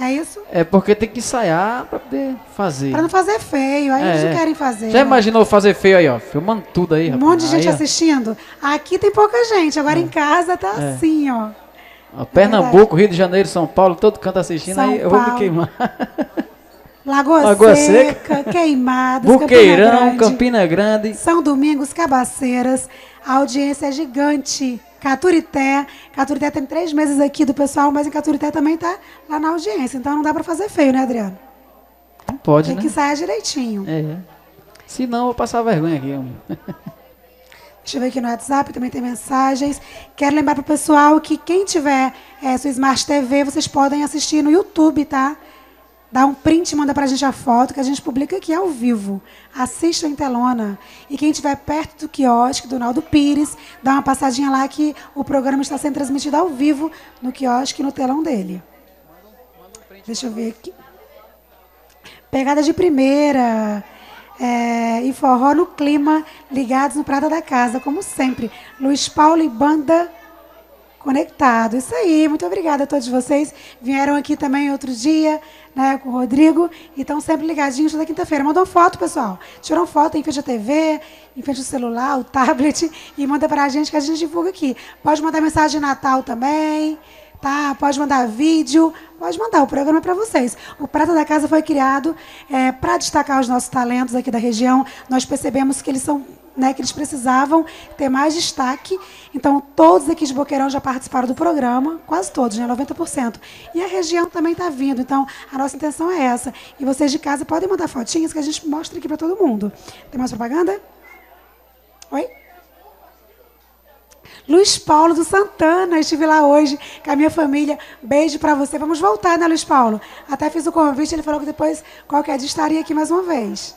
É isso? É porque tem que ensaiar pra poder fazer. Para não fazer feio. Aí eles É. não querem fazer. Já né? imaginou fazer feio aí, ó? Filmando tudo aí, Um rapaz. monte de gente Aí, assistindo. Aqui tem pouca gente. Agora em casa tá É. assim, ó. Ó, Pernambuco, Rio de Janeiro, São Paulo, todo canto assistindo, São aí eu vou me Paulo. queimar. Lagoa, Lagoa Seca, Seca. Queimados, Buqueirão, Campina Grande, Campina Grande. São Domingos, Cabaceiras. A audiência é gigante. Caturité. Caturité tem três meses aqui do pessoal, mas em Caturité também tá lá na audiência. Então não dá para fazer feio, né, Adriano? Não pode, Tem né? que ensaiar direitinho. É. Se não, eu vou passar vergonha aqui. Deixa eu ver aqui no WhatsApp, também tem mensagens. Quero lembrar para o pessoal que quem tiver é, sua Smart TV, vocês podem assistir no YouTube, tá? Dá um print, manda para a gente a foto que a gente publica aqui ao vivo. Assista em telona. E quem estiver perto do quiosque do Naldo Pires, dá uma passadinha lá que o programa está sendo transmitido ao vivo no quiosque e no telão dele. Deixa eu ver aqui. Pegada de primeira. É, e forró no clima, ligados no Prata da Casa, como sempre. Luiz Paulo e Banda conectado. Isso aí, muito obrigada a todos vocês. Vieram aqui também outro dia, né, com o Rodrigo, e estão sempre ligadinhos toda quinta-feira. Mandam foto, pessoal. Tiram foto em frente à TV, em frente ao celular, o tablet, [LAUGHS] e manda para a gente que a gente divulga aqui. Pode mandar mensagem de Natal também tá? Pode mandar vídeo, pode mandar. O programa é para vocês. O Prata da Casa foi criado é, para destacar os nossos talentos aqui da região. Nós percebemos que eles são né, que eles precisavam ter mais destaque. Então, todos aqui de Boqueirão já participaram do programa, quase todos, né, 90%. E a região também está vindo. Então, a nossa intenção é essa. E vocês de casa podem mandar fotinhas que a gente mostra aqui para todo mundo. Tem mais propaganda? Oi? Luiz Paulo do Santana, estive lá hoje com a minha família. Beijo para você. Vamos voltar, né, Luiz Paulo? Até fiz o convite, ele falou que depois, qualquer dia, estaria aqui mais uma vez.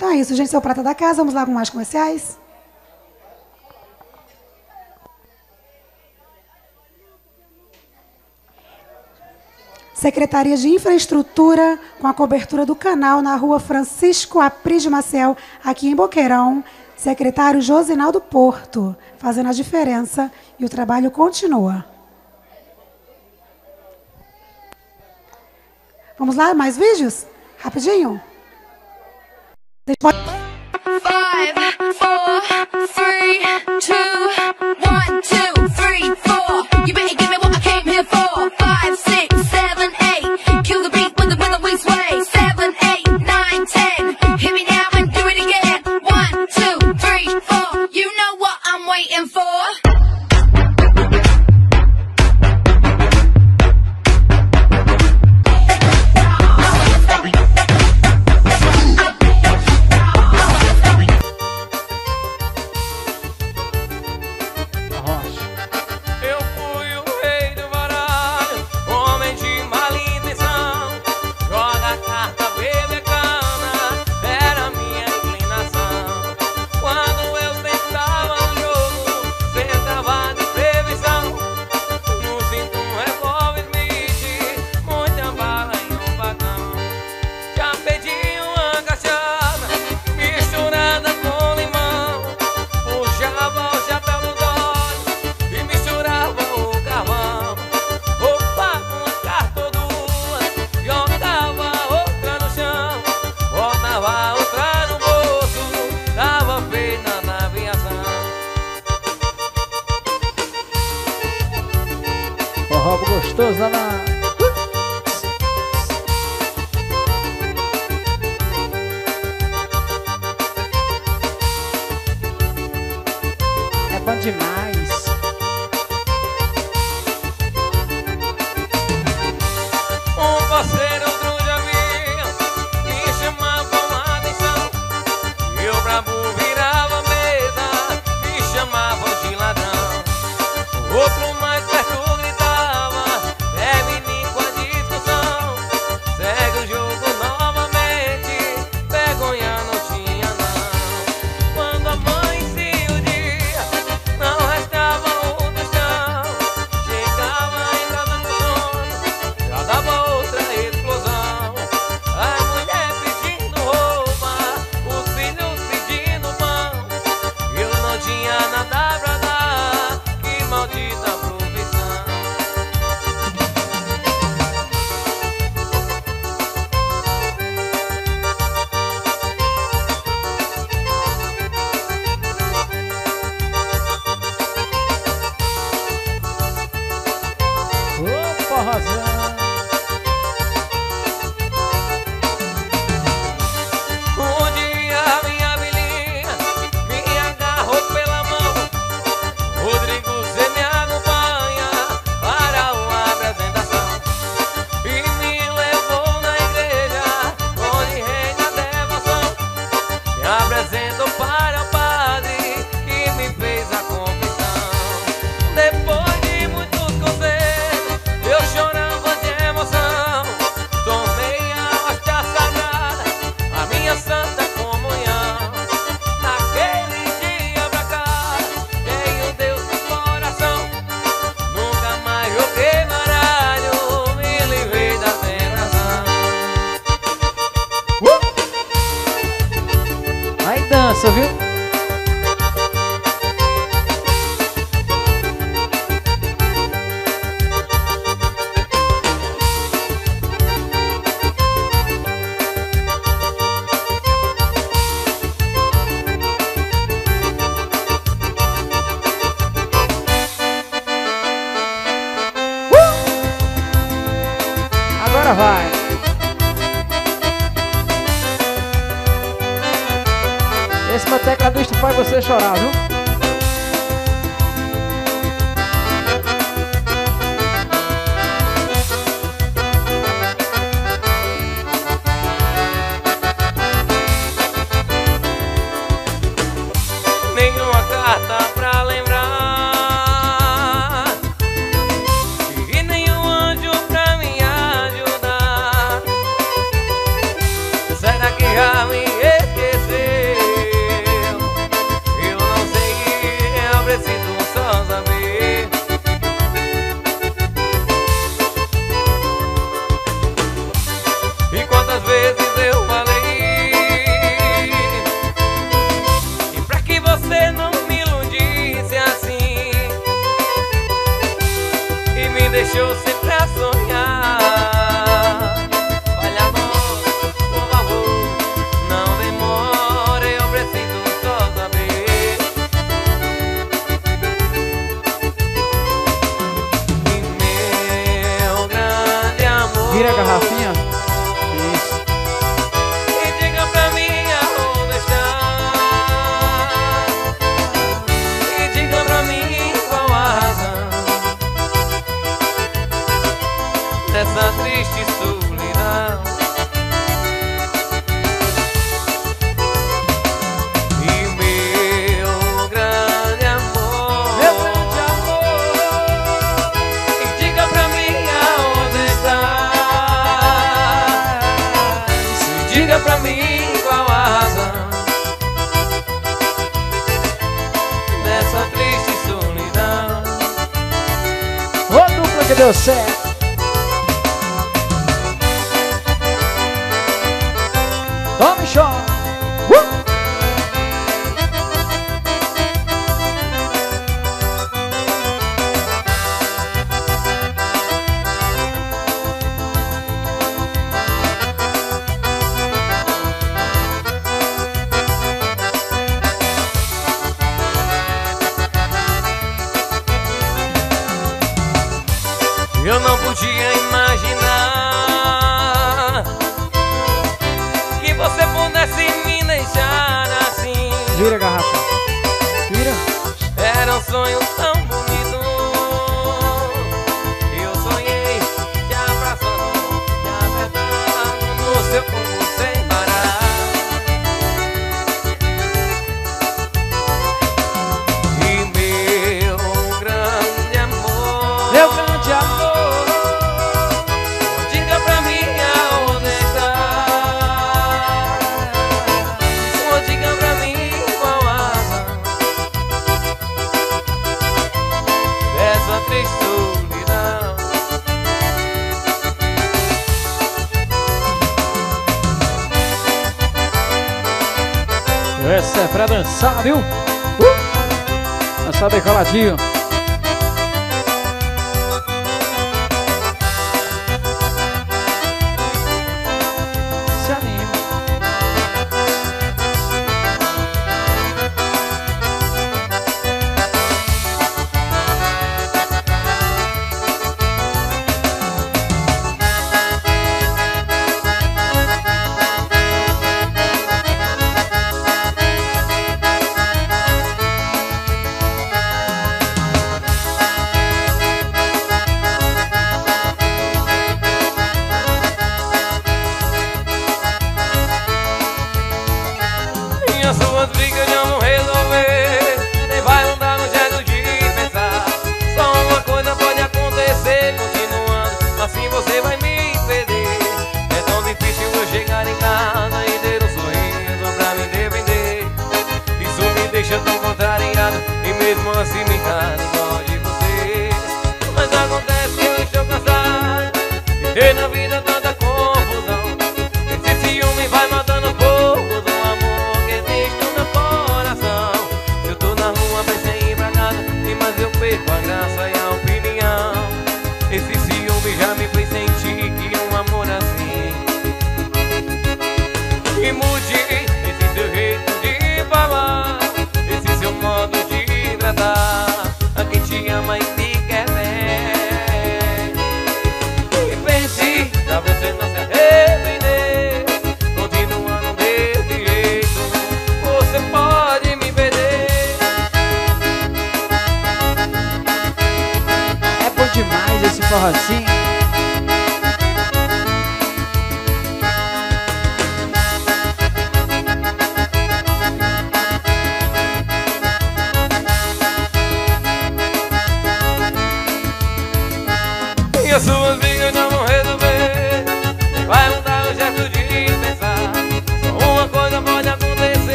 Então é isso, gente. Seu prata da casa. Vamos lá com mais comerciais. Secretaria de Infraestrutura, com a cobertura do canal na rua Francisco Apris de Maciel, aqui em Boqueirão. Secretário Josinaldo Porto, fazendo a diferença e o trabalho continua. Vamos lá, mais vídeos? Rapidinho. Five, four, three, two, one, two, three, four. You better give me what I came here for. Five, six, seven, eight. Kill the beat with the rhythm we sway. Seven, eight, nine, ten. Hit me now and do it again. One, two, three, four. You know what I'm waiting for.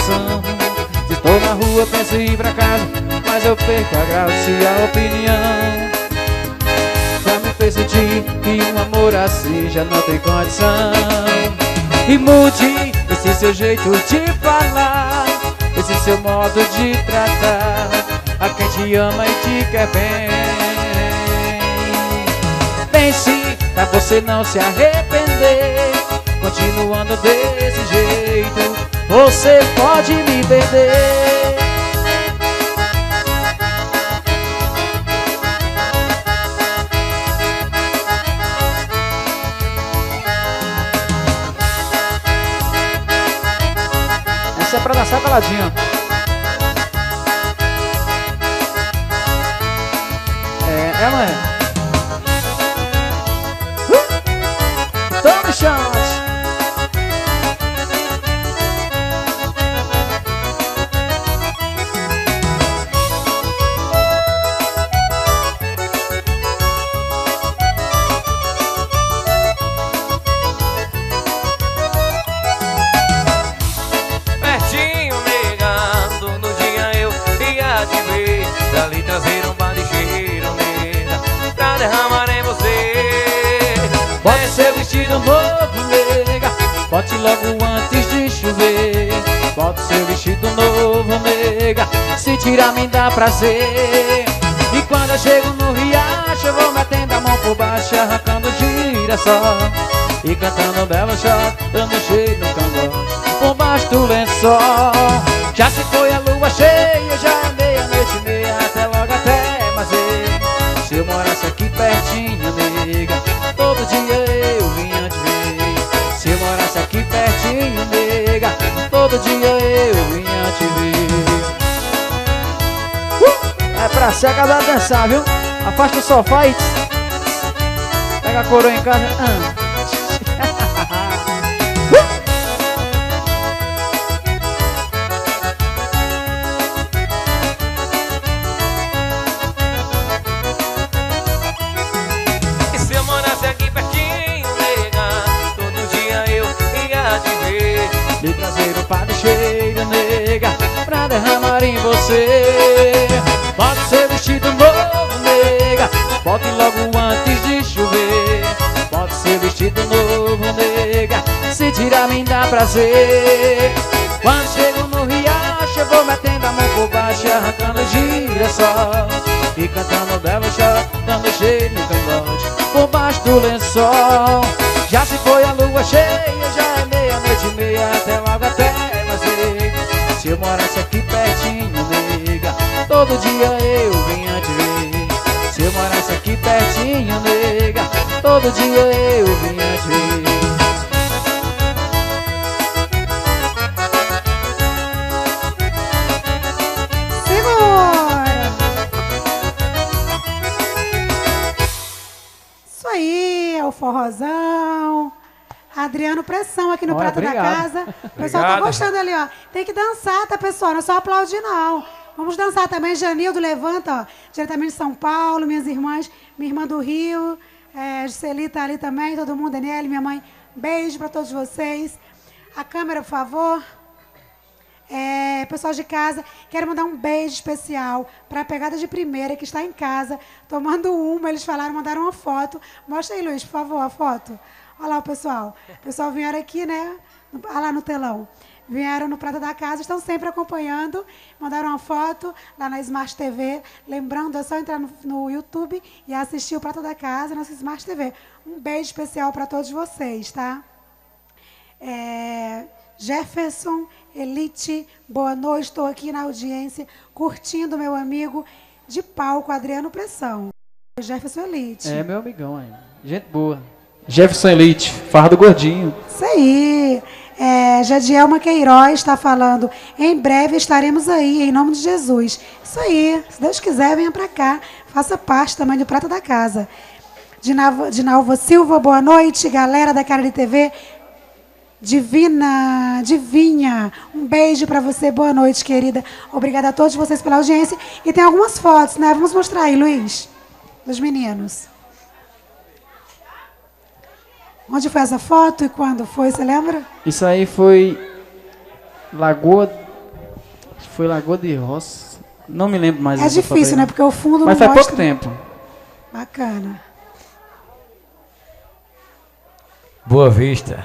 Coração. Se estou na rua, penso em ir pra casa, mas eu perco a graça e a opinião. Já me fez sentir que um amor assim já não tem condição. E mude esse seu jeito de falar, esse seu modo de tratar a quem te ama e te quer bem. Pense pra você não se arrepender, continuando desse jeito, você pode me perder. Essa é pra dançar caladinho. É, é. Tome chance. Pertinho, logo antes de chover. Bote seu vestido novo, nega. Se tirar me dá prazer. E quando eu chego no riacho, eu vou metendo a mão por baixo, arrancando girassol. E cantando belo shot, dando cheio no cangote, por baixo do lençol. Já se foi a lua cheia, já é meia-noite e meia, até logo até mais. Se eu morasse aqui pertinho, nega, todo dia eu vinha nega, todo dia eu vinha te ver. Uh! É pra se acabar dançar, viu? Afasta o sofá e pega a coroa em casa. Ah. Par de cheiro, nega, pra derramar em você. Bote seu vestido novo, nega, bote logo antes de chover. Bote seu vestido novo, nega, se tirar me dá prazer. Quando chego no riacho, eu vou metendo a mão por baixo, arrancando girassol. E cantando belo dando cheiro no cangote, por baixo do lençol. Já se foi a lua cheia, já é meia-noite e meia, até morasse aqui pertinho, nega, todo dia eu vinha te ver. Se eu morasse aqui pertinho, nega, todo dia eu vinha Adriano Pressão aqui no Olha, Prato da obrigado. Casa. O pessoal tá gostando ali, ó. Tem que dançar, tá, pessoal? Não é só aplaudir, não. Vamos dançar também. Janildo levanta, ó. Diretamente de São Paulo, minhas irmãs, minha irmã do Rio, é, Giseli tá ali também, todo mundo, Daniele, minha mãe. Beijo pra todos vocês. A câmera, por favor. É, pessoal de casa, quero mandar um beijo especial para a pegada de primeira que está em casa, tomando uma. Eles falaram, mandaram uma foto. Mostra aí, Luiz, por favor, a foto. Olha lá o pessoal. O pessoal vieram aqui, né? Olha lá no telão. Vieram no Prata da Casa, estão sempre acompanhando. Mandaram uma foto lá na Smart TV. Lembrando, é só entrar no, no YouTube e assistir o Prata da Casa, nossa Smart TV. Um beijo especial para todos vocês, tá? É, Jefferson Elite, boa noite, estou aqui na audiência, curtindo meu amigo de palco, Adriano Pressão. Jefferson Elite. É, meu amigão aí. Gente boa. Jefferson Elite, fardo gordinho. Isso aí. É, Jadielma Queiroz está falando. Em breve estaremos aí, em nome de Jesus. Isso aí. Se Deus quiser, venha para cá. Faça parte também do Prata da Casa. Dinalva Silva, boa noite. Galera da Cara de TV. Divina, Divinha, um beijo para você, boa noite, querida. Obrigada a todos vocês pela audiência. E tem algumas fotos, né? Vamos mostrar aí, Luiz, dos meninos. Onde foi essa foto e quando foi, você lembra? Isso aí foi Lagoa. Foi Lagoa de Roça. Não me lembro mais. É difícil, né? Porque o fundo Mas não faz pouco tempo. Bacana. Boa Vista.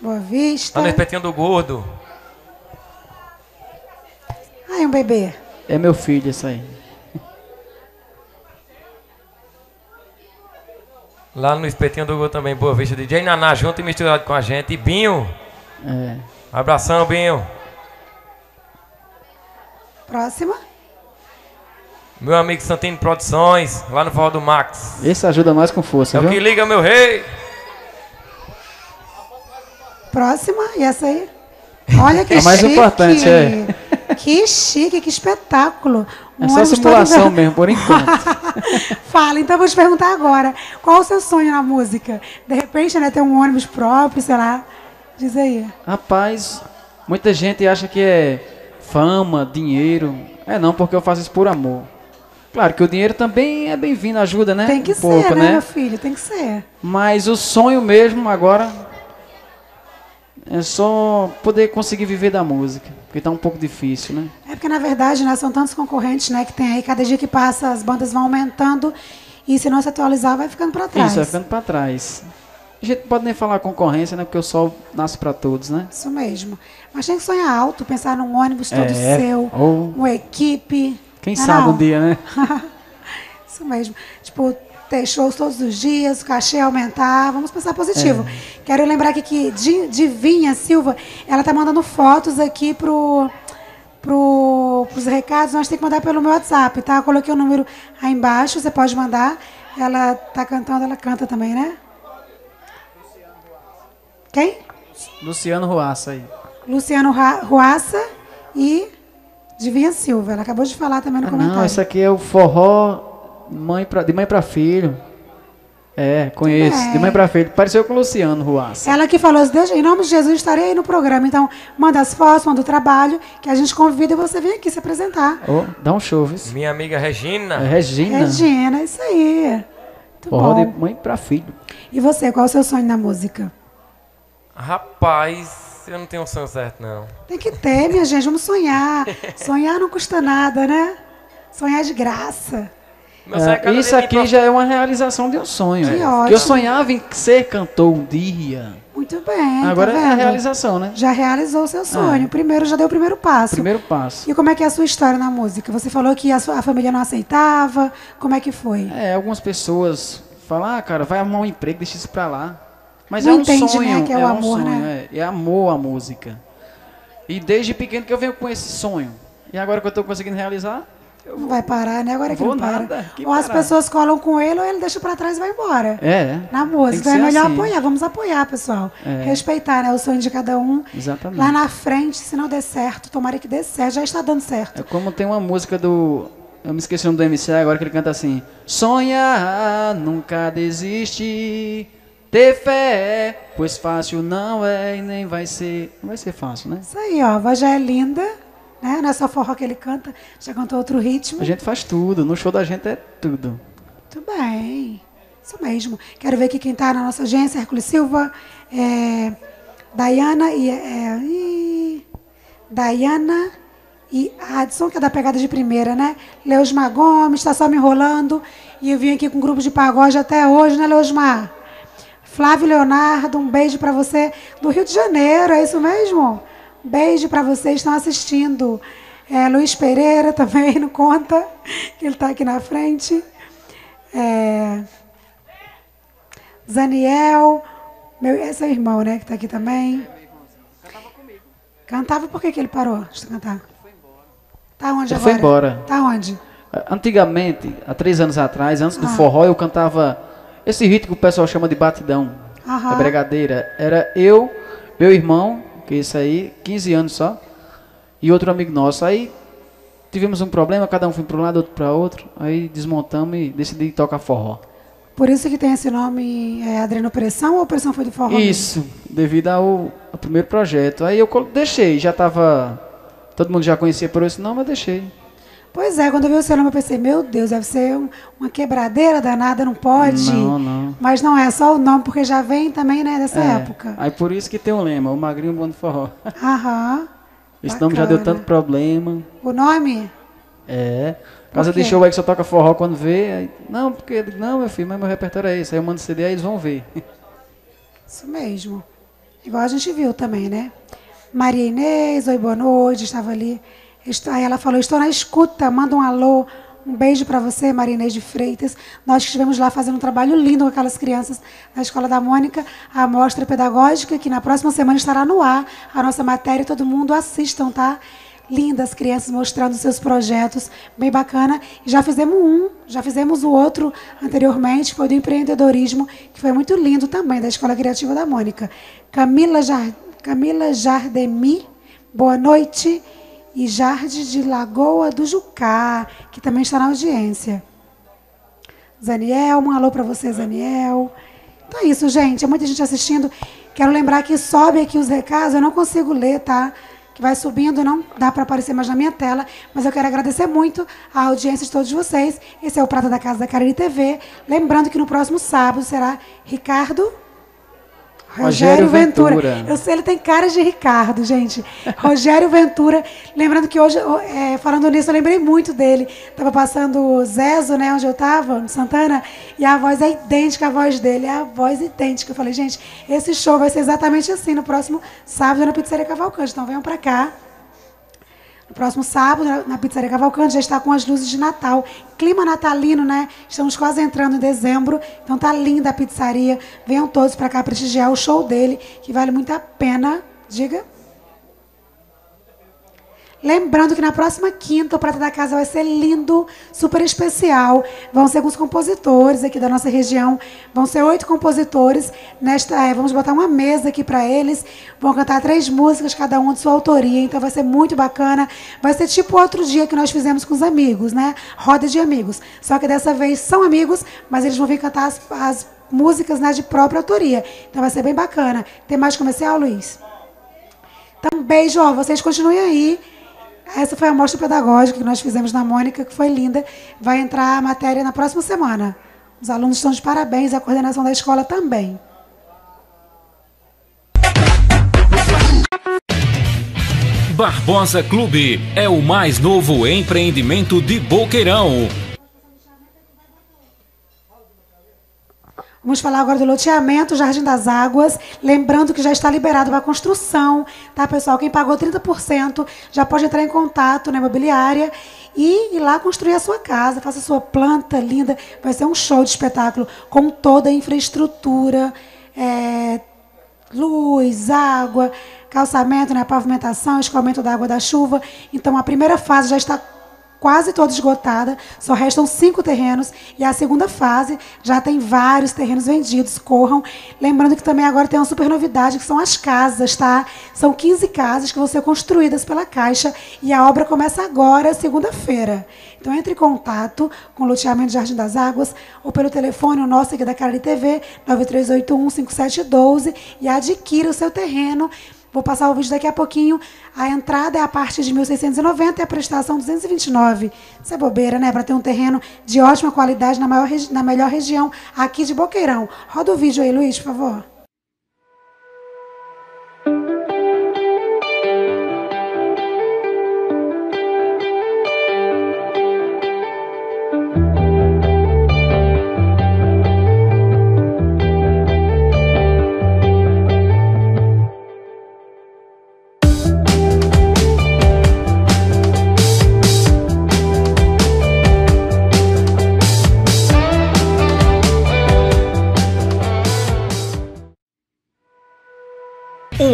Boa Vista. Tá no espetinho do gordo. Ai, um bebê. É meu filho, isso aí. Lá no espetinho do gordo também, Boa Vista. DJ Naná junto e misturado com a gente. E Binho. É. Abração, Binho. Próxima. Meu amigo Santino Produções, lá no Forró do Max. Esse ajuda nós com força, É viu? o que liga, meu rei. Próxima, e essa aí? [LAUGHS] Olha que É mais chique. importante, é. Que chique, que espetáculo. É Um só todo simulação mesmo, por enquanto. [LAUGHS] Fala, então eu vou te perguntar agora. Qual o seu sonho na música? De repente, né, ter um ônibus próprio, sei lá. Diz aí. Rapaz, muita gente acha que é fama, dinheiro. É não, porque eu faço isso por amor. Claro que o dinheiro também é bem-vindo, ajuda, né? Tem que um ser, pouco, né, né? meu filho? Tem que ser. Mas o sonho mesmo agora é só poder conseguir viver da música, porque tá um pouco difícil, né? É porque, na verdade, né, são tantos concorrentes né, que tem aí. Cada dia que passa, as bandas vão aumentando. E se não se atualizar, vai ficando para trás. Isso, vai ficando pra trás. A gente pode nem falar concorrência, né? Porque o sol nasce pra todos, né? Isso mesmo. Mas tem que sonhar alto, pensar num ônibus todo É, seu, ou- uma equipe. Quem Não é sabe não? um dia, né? [LAUGHS] Isso mesmo. Tipo, ter shows todos os dias, o cachê aumentar. Vamos pensar positivo. É. Quero lembrar aqui que Di- Divinha Silva, ela tá mandando fotos aqui pro pro pros recados, nós temos que mandar pelo meu WhatsApp, tá? Eu coloquei o número aí embaixo, você pode mandar. Ela tá cantando, ela canta também, né? Quem? Luciano Ruaça aí. Luciano Ruaça e Divinha Silva. Ela acabou de falar também no Ah, comentário. não, isso aqui é o forró mãe pra, de mãe pra filho. É, conheço. bem. De mãe pra filho. Pareceu com o Luciano Ruaça. Ela que falou, Deus, em nome de Jesus, estarei aí no programa. Então, manda as fotos, manda o trabalho, que a gente convida e você vem aqui se apresentar. Ó, dá um show, viu? Minha amiga Regina. É Regina. Regina, isso aí. Muito Forró bom. de mãe pra filho. E você, qual é o seu sonho na música? Rapaz, eu não tenho um sonho certo, não. Tem que ter, minha gente, vamos sonhar. [LAUGHS] Sonhar não custa nada, né? Sonhar de graça. É É, isso aqui já é uma realização de um sonho. Que é. ótimo. eu sonhava em ser cantor um dia. Muito bem. Agora tá é a realização, né? Já realizou o seu sonho. Primeiro, já deu o primeiro passo. Primeiro passo. E como é que é a sua história na música? Você falou que a, sua, a família não aceitava. Como é que foi? É, algumas pessoas falam, ah, cara, vai arrumar um emprego, deixa isso pra lá. Mas Não é um entende, sonho, né, que é o um amor, sonho, né? É, é amor à música. E desde pequeno que eu venho com esse sonho. E agora que eu tô conseguindo realizar, Não vai parar, né? Agora que Vou não para. nada, ou as parar. pessoas colam com ele ou ele deixa pra trás e vai embora. É. Na música. Então é melhor assim. apoiar. Vamos apoiar, pessoal. É. Respeitar né, o sonho de cada um. Exatamente. Lá na frente, se não der certo, tomara que dê certo. Já está dando certo. É como tem uma música do. Eu me esqueci o nome do MC agora que ele canta assim: Sonhar nunca desiste, ter fé, pois fácil não é e nem vai ser. Não vai ser fácil, né? Isso aí, ó. A voz já é linda. Né? Não é só forró que ele canta. Já cantou outro ritmo. A gente faz tudo, no show da gente é tudo. Muito bem. Isso mesmo. Quero ver aqui quem está na nossa agência, Hércules Silva, é, Dayana e. É, e Dayana e Adson, que é da pegada de primeira, né? Leosmar Gomes, está só me enrolando. E eu vim aqui com um grupo de pagode até hoje, né, Leosmar? Flávio Leonardo, um beijo para você do Rio de Janeiro, é isso mesmo? Beijo para vocês que estão assistindo. É, Luiz Pereira [LAUGHS] também, não conta, que ele está aqui na frente. É, Zaniel, meu, esse é o irmão, né, que está aqui também. Cantava comigo. Cantava, por que, que ele parou de cantar? Ele foi embora. Tá onde ele agora? foi embora. Tá onde? Antigamente, há três anos atrás, antes do ah. forró, eu cantava esse ritmo que o pessoal chama de batidão, Aham. da bregadeira. Era eu, meu irmão, que isso aí, 15 anos só, e outro amigo nosso. Aí tivemos um problema, cada um foi para um lado, outro para outro. Aí desmontamos e decidi tocar forró. Por isso que tem esse nome é, Adrenopressão ou Pressão foi do forró? Isso, mesmo? devido ao, ao, primeiro projeto. Aí eu deixei, já estava... Todo mundo já conhecia por esse nome, eu deixei. Pois é, quando eu vi o seu nome, eu pensei, meu Deus, deve ser um, uma quebradeira danada, não pode. Não, não. Mas não é só o nome, porque já vem também, né, dessa é. época. Aí por isso que tem o um lema, o magrinho bom do forró. Aham. [LAUGHS] Esse Bacana. nome já deu tanto problema. O nome? É. Casa de show aí que só toca forró quando vê. Aí, não, porque. Não, meu filho, mas meu repertório é esse. Aí eu mando CD aí eles vão ver. [LAUGHS] Isso mesmo. Igual a gente viu também, né? Maria Inês, oi, boa noite, estava ali Aí ela falou: Estou na escuta, manda um alô. Um beijo para você, Marinês de Freitas. Nós que estivemos lá fazendo um trabalho lindo com aquelas crianças na Escola da Mônica, a amostra pedagógica, que na próxima semana estará no ar. A nossa matéria, todo mundo assistam, tá? Lindas crianças mostrando seus projetos, bem bacana. E já fizemos um, já fizemos o outro anteriormente, foi do empreendedorismo, que foi muito lindo também, da Escola Criativa da Mônica. Camila, Camila Jardemi, boa noite e Jardim de Lagoa do Jucá, que também está na audiência. Zaniel, um alô para você, Zaniel. Então é isso, gente. É muita gente assistindo. Quero lembrar que sobe aqui os recados, eu não consigo ler, tá? Que vai subindo, não dá para aparecer mais na minha tela, mas eu quero agradecer muito a audiência de todos vocês. Esse é o Prata da Casa da Cariri TV. Lembrando que no próximo sábado será Ricardo Rogério Ventura. Ventura. Eu sei, ele tem cara de Ricardo, gente. Rogério Ventura. Lembrando que hoje, é, falando nisso, eu lembrei muito dele. Estava passando Zezo, né, onde eu estava, no Santana, e a voz é idêntica à voz dele. É a voz idêntica. Eu falei, gente, esse show vai ser exatamente assim no próximo sábado na Pizzaria Cavalcante. Então venham para cá. No próximo sábado, na Pizzaria Cavalcante, já está com as luzes de Natal. Clima natalino, né? Estamos quase entrando em dezembro, então tá linda a pizzaria. Venham todos para cá prestigiar o show dele, que vale muito a pena. Diga. Lembrando que na próxima quinta o Prata da Casa vai ser lindo, super especial. Vão ser alguns compositores aqui da nossa região. Vão ser oito compositores. Nesta, é, vamos botar uma mesa aqui para eles. Vão cantar três músicas, cada um de sua autoria. Então vai ser muito bacana. Vai ser tipo outro dia que nós fizemos com os amigos, né? Roda de amigos. Só que dessa vez são amigos, mas eles vão vir cantar as, as músicas né, de própria autoria. Então vai ser bem bacana. Tem mais comercial, Luiz? Então, beijo, ó. Vocês continuem aí. Essa foi a mostra pedagógica que nós fizemos na Mônica, que foi linda. Vai entrar a matéria na próxima semana. Os alunos estão de parabéns, a coordenação da escola também. Barbosa Clube é o mais novo empreendimento de Boqueirão Vamos falar agora do loteamento Jardim das Águas. Lembrando que já está liberado para construção, tá, pessoal? Quem pagou 30% já pode entrar em contato na imobiliária e ir lá construir a sua casa, faça a sua planta linda. Vai ser um show de espetáculo com toda a infraestrutura, é, luz, água, calçamento, né, pavimentação, escoamento da água da chuva. Então, a primeira fase já está quase toda esgotada, só restam cinco terrenos e a segunda fase já tem vários terrenos vendidos. Corram. Lembrando que também agora tem uma super novidade, que são as casas, tá? São 15 casas que vão ser construídas pela Caixa e a obra começa agora, segunda-feira. Então entre em contato com o loteamento Jardim das Águas ou pelo telefone o nosso aqui da Cara TV, 9381 5712 e adquira o seu terreno Vou passar o vídeo daqui a pouquinho. A entrada é a partir de 1.690 e a prestação 229. Isso é bobeira, né? Para ter um terreno de ótima qualidade na, maior, na melhor região aqui de Boqueirão. Roda o vídeo aí, Luiz, por favor.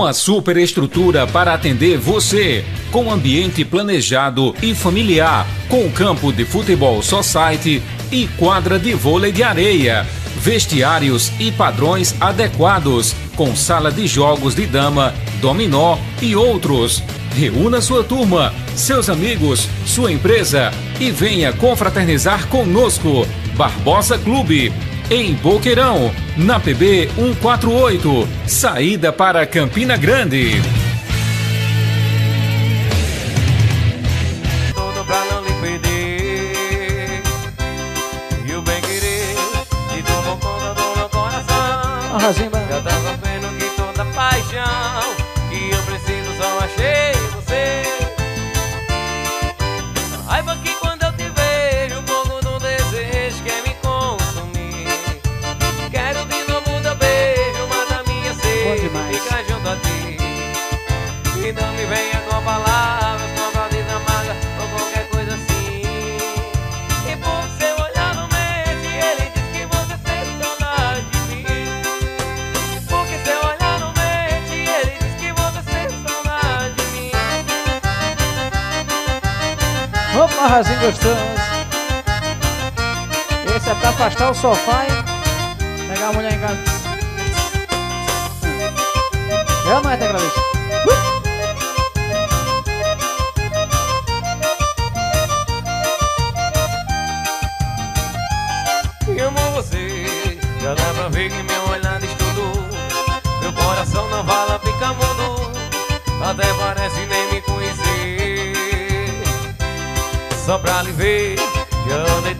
Uma superestrutura para atender você, com ambiente planejado e familiar, com campo de futebol society e quadra de vôlei de areia, vestiários e padrões adequados, com sala de jogos de dama, dominó e outros. Reúna sua turma, seus amigos, sua empresa e venha confraternizar conosco. Barbosa Clube em Boqueirão, na PB 148, saída para Campina Grande. Tudo pra não lhe perder. E o bem querer que tomou conta do meu coração. forrozinho gostoso. Esse é pra afastar o sofá e pegar a mulher em casa. É, mãe, é, tecladista. Uh! Eu amo você, já dá pra ver que meu olhar estudou. Meu coração não vala, fica mudo, até parece. só pra lhe ver. Eu andei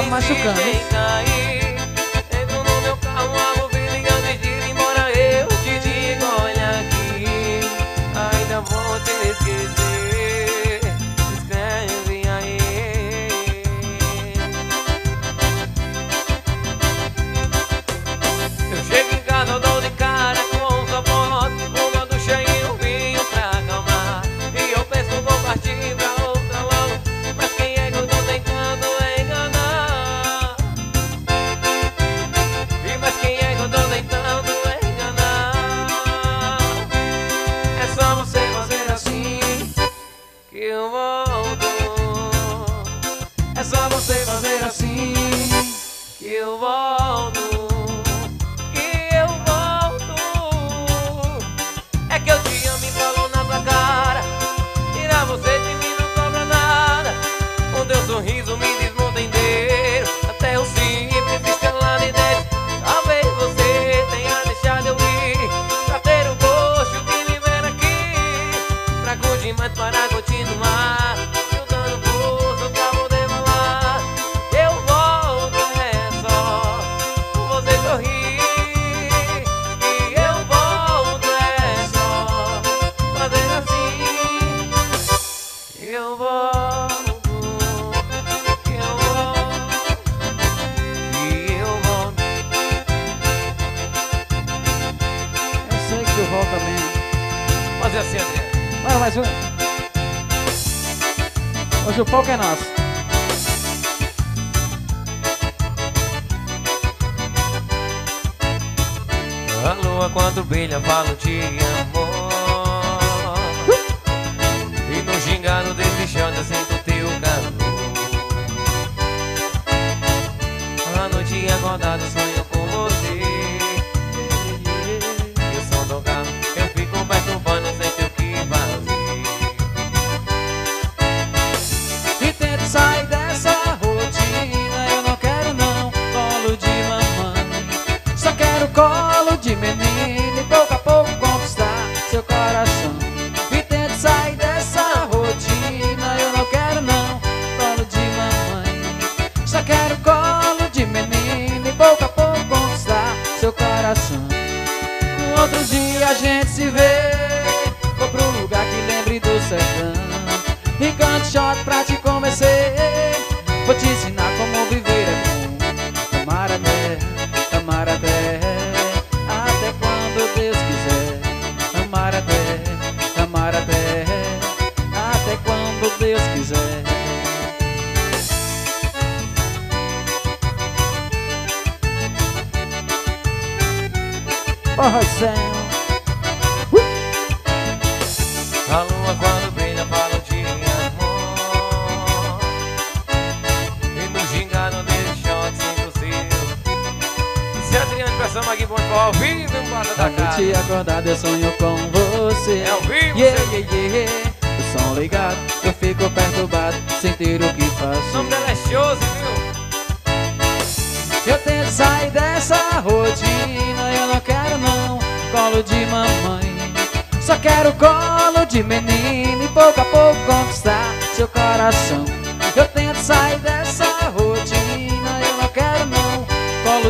acaba machucando.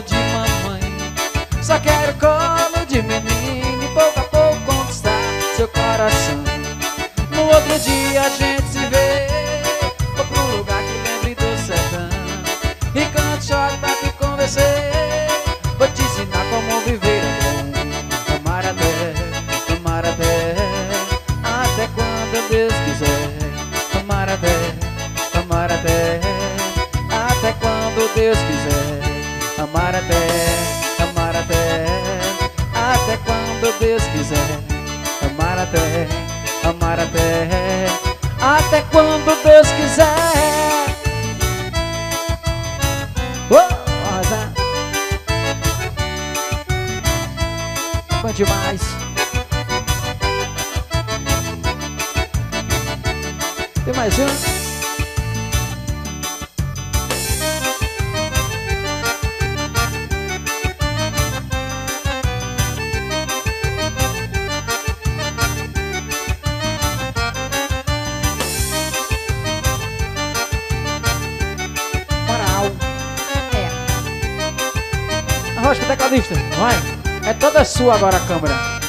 colo de mamãe. Só quero colo de menino e pouco a pouco conquistar seu coração. No outro dia a gente se vê, vou pro lugar que lembre do sertão. E canto, choro pra te convencer, vou te ensinar como viver é bom. Tomar até, terra, tomar até quando Deus quiser. Tomar até, terra, tomar até quando Deus quiser. meu Deus quiser Amar até, amar até Até quando Deus quiser. sua agora a câmera.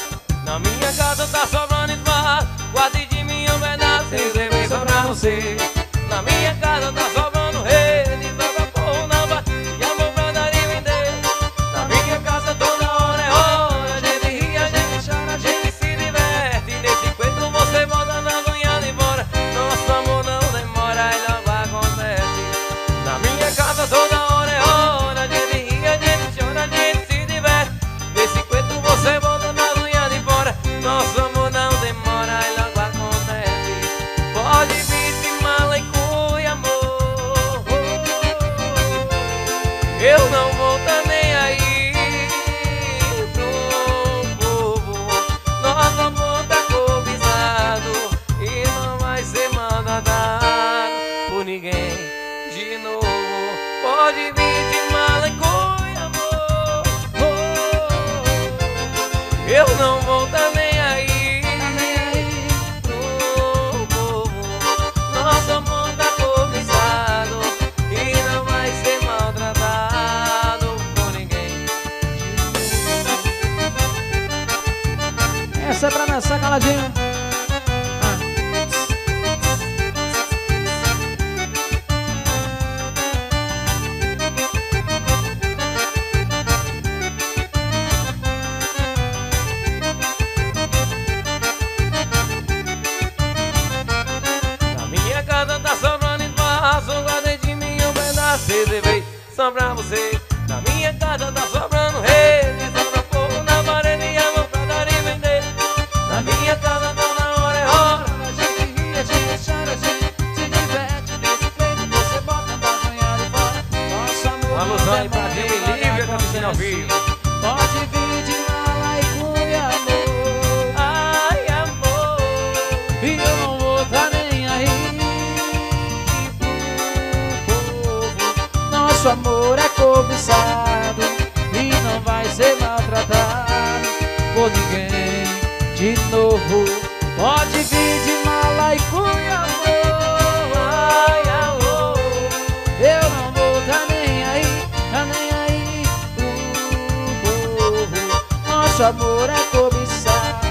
Amor é cobiçado,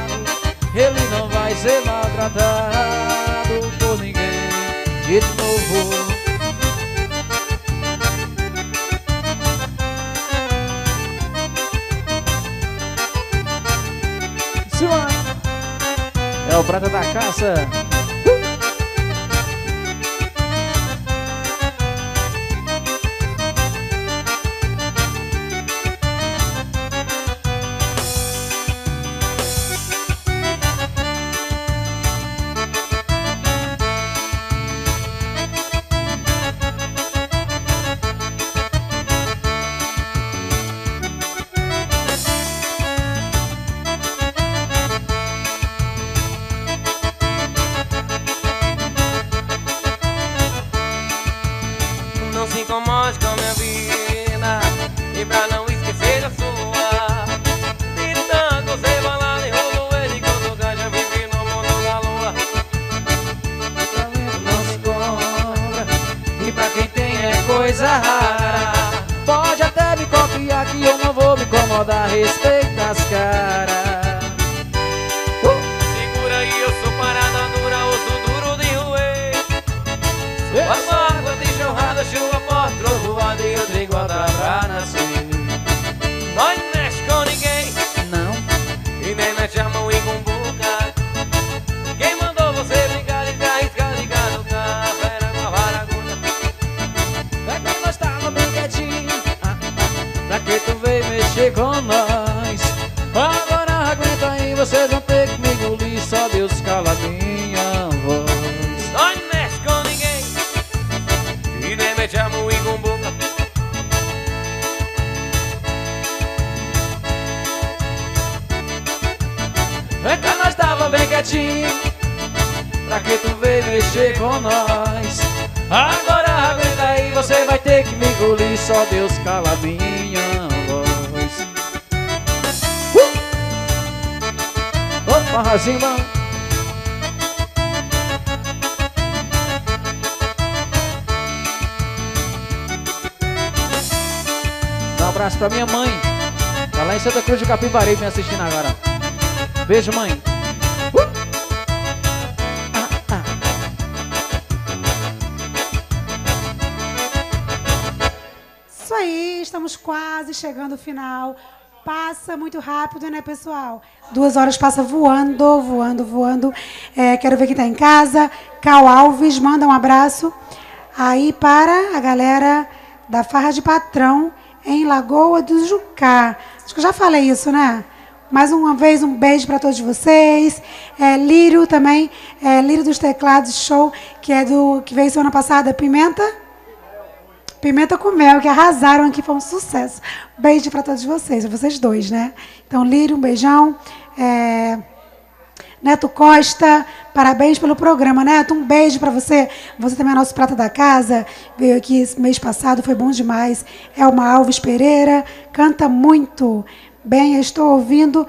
ele não vai ser maltratado por ninguém de novo. É o prata da caça. Capivari me assistindo agora Beijo, mãe. Uh! Ah, ah. Isso aí, estamos quase chegando ao final. Passa muito rápido, né, pessoal? Duas horas passa voando, voando, voando. É, quero ver quem está em casa. Cal Alves, manda um abraço. Aí para a galera da Farra de Patrão, em Lagoa do Jucá. Acho que já falei isso, né? Mais uma vez, um beijo para todos vocês. É, Lírio também, é, Lírio dos Teclados Show, que é do que veio semana passada, Pimenta. Pimenta com mel, que arrasaram aqui, foi um sucesso. Beijo para todos vocês, vocês dois, né? Então, Lírio, um beijão. É, Neto Costa, parabéns pelo programa, Neto. Um beijo para você. Você também é nosso prata da casa. Veio aqui mês passado, foi bom demais. Elma Alves Pereira, canta muito. Bem, eu estou ouvindo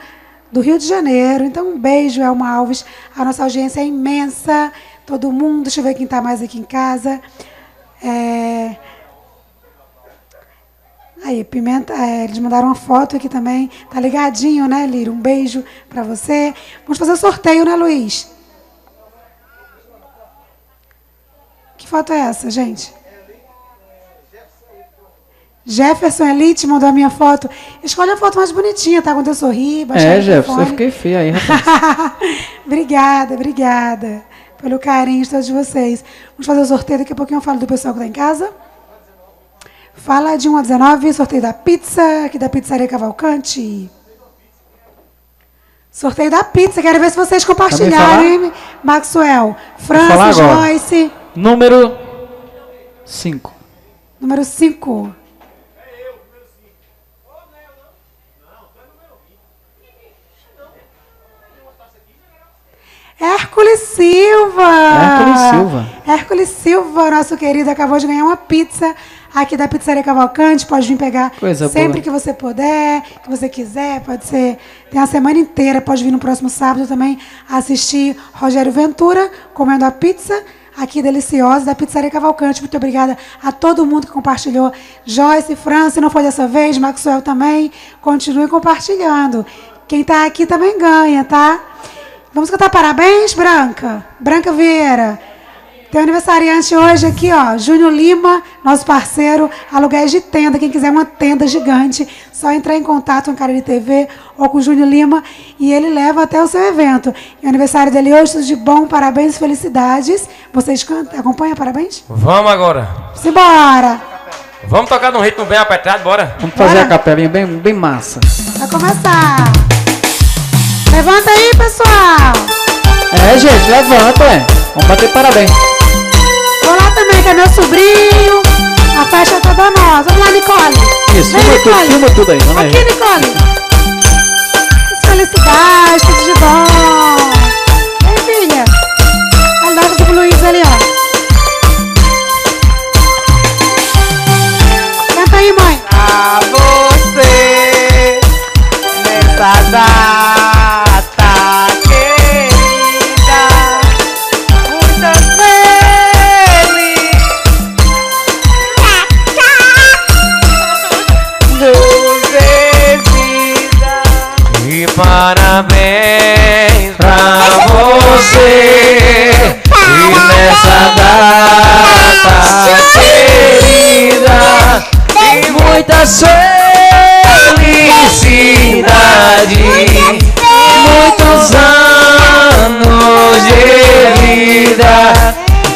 do Rio de Janeiro. Então, um beijo, Elma Alves. A nossa audiência é imensa. Todo mundo, deixa eu ver quem está mais aqui em casa. É... Aí, Pimenta, é, eles mandaram uma foto aqui também. Tá ligadinho, né, Lírio? Um beijo para você. Vamos fazer o sorteio, né, Luiz? Que foto é essa, gente? Jefferson Elite mandou a minha foto. Escolhe a foto mais bonitinha, tá? Quando eu sorri, baixar É, o Jefferson, eu fiquei feia aí, rapaz. [LAUGHS] obrigada, obrigada pelo carinho de todos vocês. Vamos fazer o sorteio, daqui a pouquinho eu falo do pessoal que está em casa. Fala de 1 a 19, sorteio da pizza, aqui da Pizzaria Cavalcante. Sorteio da pizza, quero ver se vocês compartilharam, hein, Maxwell. França, Joyce. Número 5. Número 5. Hércules Silva! Hércules Silva. Hércules Silva, nosso querido, acabou de ganhar uma pizza aqui da Pizzaria Cavalcante. Pode vir pegar Coisa sempre boa. que você puder, que você quiser. Pode ser. Tem a semana inteira. Pode vir no próximo sábado também assistir Rogério Ventura comendo a pizza aqui deliciosa da Pizzaria Cavalcante. Muito obrigada a todo mundo que compartilhou. Joyce, França, não foi dessa vez, Maxwell também. Continue compartilhando. Quem está aqui também ganha, tá? Vamos cantar parabéns, Branca? Branca Vieira. Tem um aniversariante hoje aqui, ó, Júnior Lima, nosso parceiro, aluguéis de tenda. Quem quiser uma tenda gigante, só entrar em contato com o Cariri TV ou com o Júnior Lima e ele leva até o seu evento. E o aniversário dele hoje, tudo de bom, parabéns, felicidades. Vocês cantam, acompanham, parabéns? Vamos agora. Simbora. Vamos tocar num ritmo bem apertado, bora? Vamos fazer bora. a capelinha bem, bem massa. Vai começar. Levanta aí, pessoal. É, gente, levanta, é. Vamos bater parabéns. Vou lá também, que é meu sobrinho. A festa é toda nossa. Vamos lá, Nicole. Isso, Vem, filma, Nicole. Tudo, filma tudo aí. Vamos Aqui, aí. Nicole. Felicidades, tudo de bom. Vem, filha. Ali dá pro Luiz ali, ó. Canta aí, mãe. A você nessa data. Parabéns pra você. E nessa data querida Tem muitas felicidades Muitos anos de vida.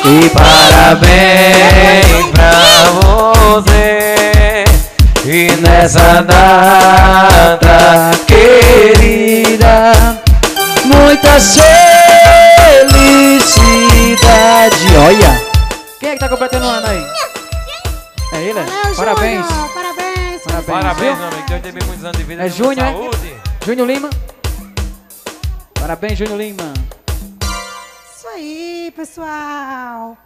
E parabéns pra você E nessa data querida, muitas felicidade. Olha! Quem é que tá completando o ano aí? É ele? Valeu, Parabéns. Júnior. Parabéns. Parabéns, Parabéns meu amigo. Deus te muitos anos de vida é Júnior, saúde. É? Júnior Lima. Parabéns, Júnior Lima. Isso aí, pessoal.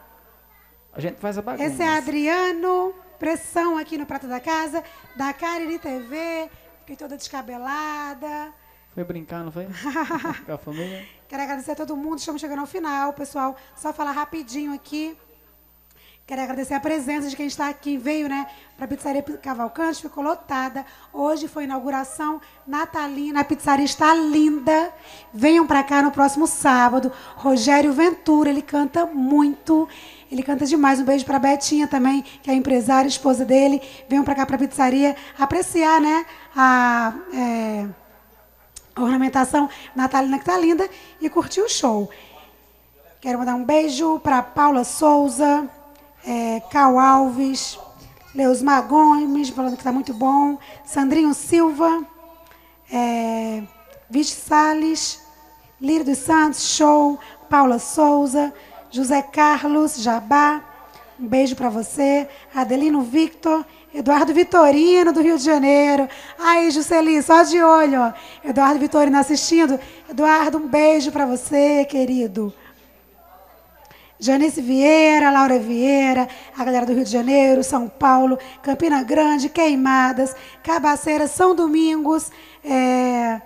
A gente faz a bagunça. Esse é Adriano, pressão aqui no Prato da Casa, da Cariri TV. Fiquei toda descabelada. Foi brincar, não foi? [LAUGHS] Com a família. Quero agradecer a todo mundo. Estamos chegando ao final, pessoal. Só falar rapidinho aqui. Quero agradecer a presença de quem está aqui, veio, né, para a Pizzaria Cavalcante, ficou lotada. Hoje foi inauguração natalina, a pizzaria está linda. Venham para cá no próximo sábado. Rogério Ventura, ele canta muito. Ele canta demais. Um beijo para Betinha também, que é empresária, esposa dele. Venham para cá para a pizzaria apreciar, né? A, é, ornamentação natalina que tá linda e curtir o show. Quero mandar um beijo para Paula Souza, é, Cal Alves, Leus Magomes, falando que está muito bom, Sandrinho Silva, é, Vici Salles, Lírio dos Santos, show, Paula Souza, José Carlos Jabá, um beijo para você. Adelino Victor, Eduardo Vitorino, do Rio de Janeiro. Aí, Jusceli, só de olho, ó. Eduardo Vitorino assistindo. Eduardo, um beijo para você, querido. Janice Vieira, Laura Vieira, a galera do Rio de Janeiro, São Paulo, Campina Grande, Queimadas, Cabaceira, São Domingos, é,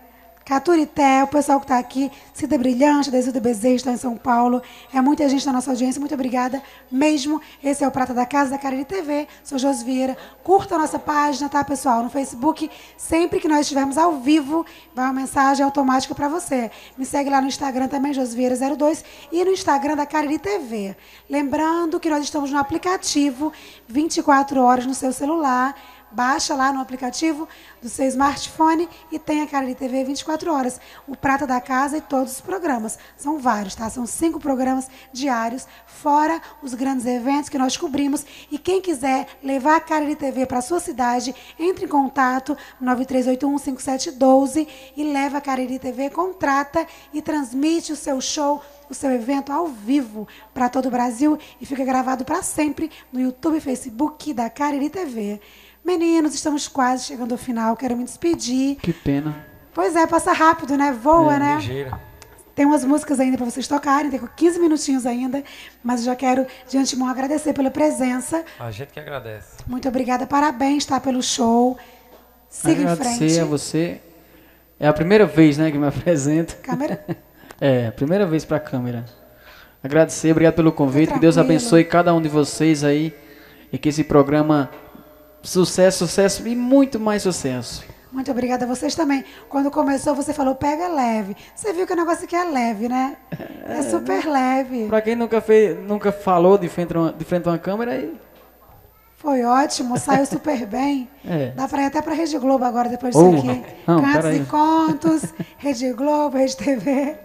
Caturité, o pessoal que está aqui, Cida Brilhante, Desilda Bezerra, está em São Paulo. É muita gente na nossa audiência, muito obrigada mesmo. Esse é o Prata da Casa da Cariri TV, sou Jos Vieira. Curta a nossa página, tá, pessoal? No Facebook, sempre que nós estivermos ao vivo, vai uma mensagem automática para você. Me segue lá no Instagram também, Josvieira02, e no Instagram da Cariri TV. Lembrando que nós estamos no aplicativo 24 horas no seu celular baixa lá no aplicativo do seu smartphone e tem a Cariri TV 24 horas. O Prata da Casa e todos os programas. São vários, tá? São cinco programas diários, fora os grandes eventos que nós cobrimos. E quem quiser levar a Cariri TV para a sua cidade, entre em contato 93815712 e leva a Cariri TV, contrata e transmite o seu show o seu evento ao vivo para todo o Brasil e fica gravado para sempre no YouTube e Facebook da Cariri TV. Meninos, estamos quase chegando ao final, quero me despedir. Que pena. Pois é, passa rápido, né? Voa, é, né? Ligeira. Tem umas músicas ainda para vocês tocarem, tem 15 minutinhos ainda, mas eu já quero de antemão agradecer pela presença. A gente que agradece. Muito obrigada, parabéns, tá, pelo show. Siga agradecer em frente. a você. É a primeira vez, né, que me [LAUGHS] apresento. Câmera? É, primeira vez para a câmera. Agradecer, obrigado pelo convite. Que Deus abençoe cada um de vocês aí. E que esse programa, sucesso, sucesso e muito mais sucesso. Muito obrigada a vocês também. Quando começou, você falou pega leve. Você viu que o negócio aqui é leve, né? É, é super leve. Para quem nunca fez, nunca falou de frente a uma, de frente a uma câmera, aí. Foi ótimo, saiu super [LAUGHS] bem. É. Dá para ir até para Rede Globo agora, depois disso oh, aqui. [LAUGHS] Não, Cantos e contos, Rede Globo, Rede TV.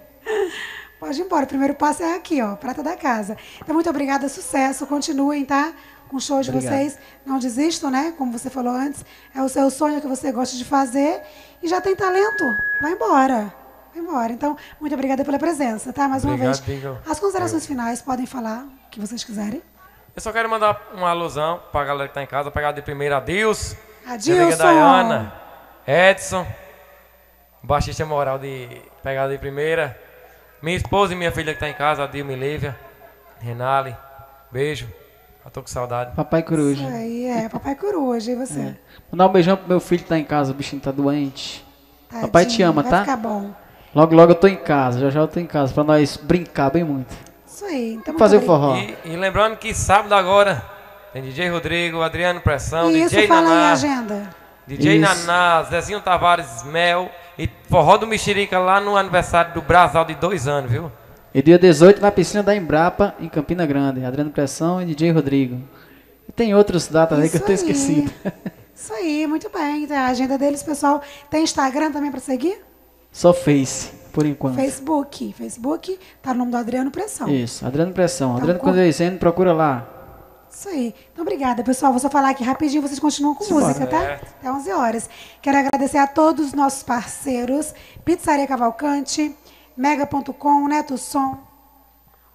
Pode ir embora. O primeiro passo é aqui, ó, prata da casa. Então, muito obrigada, sucesso. Continuem, tá? Com o show de Obrigado. vocês. Não desistam, né? Como você falou antes. É o seu sonho que você gosta de fazer. E já tem talento. Vai embora. Vai embora. Então, muito obrigada pela presença, tá? Mais Obrigado, uma vez. Bingo. As considerações Eu. finais, podem falar o que vocês quiserem. Eu só quero mandar uma alusão para a galera que está em casa, pegar de primeira Adilson. Adilson. Dayana, Edson, baixista moral de pegada de primeira. Minha esposa e minha filha que está em casa, a Dilma e Lívia. Renale, beijo. Eu tô com saudade. Papai Coruja. Isso aí, é. Papai Coruja, e você? É. Mandar um beijão pro meu filho que tá em casa, o bichinho tá doente. Tadinho, Papai te ama, vai tá? Vai ficar bom. Logo, logo eu tô em casa, já já eu tô em casa, pra nós brincar bem muito. Isso aí. Então Fazer o forró. E, e, lembrando que sábado agora tem DJ Rodrigo, Adriano Pressão, Isso, DJ fala Naná. Em agenda. DJ Isso. Naná, Zezinho Tavares Mel, e forró do Mexerica lá no aniversário do Brasal de dois anos, viu? E dia 18 na piscina da Embrapa, em Campina Grande. Adriano Pressão e DJ Rodrigo. E tem outras datas Isso aí que eu tenho esquecido. Isso aí, muito bem. A agenda deles, pessoal. Tem Instagram também para seguir? Só Face, por enquanto. Facebook. Facebook, tá no nome do Adriano Pressão. Isso, Adriano Pressão. Então, Adriano Condescendo, procura lá. Isso aí. Então, obrigada, pessoal. Vou só falar aqui rapidinho, vocês continuam com Sim, música, tá? É. Até 11 horas. Quero agradecer a todos os nossos parceiros: Pizzaria Cavalcante, Mega.com, Neto Som,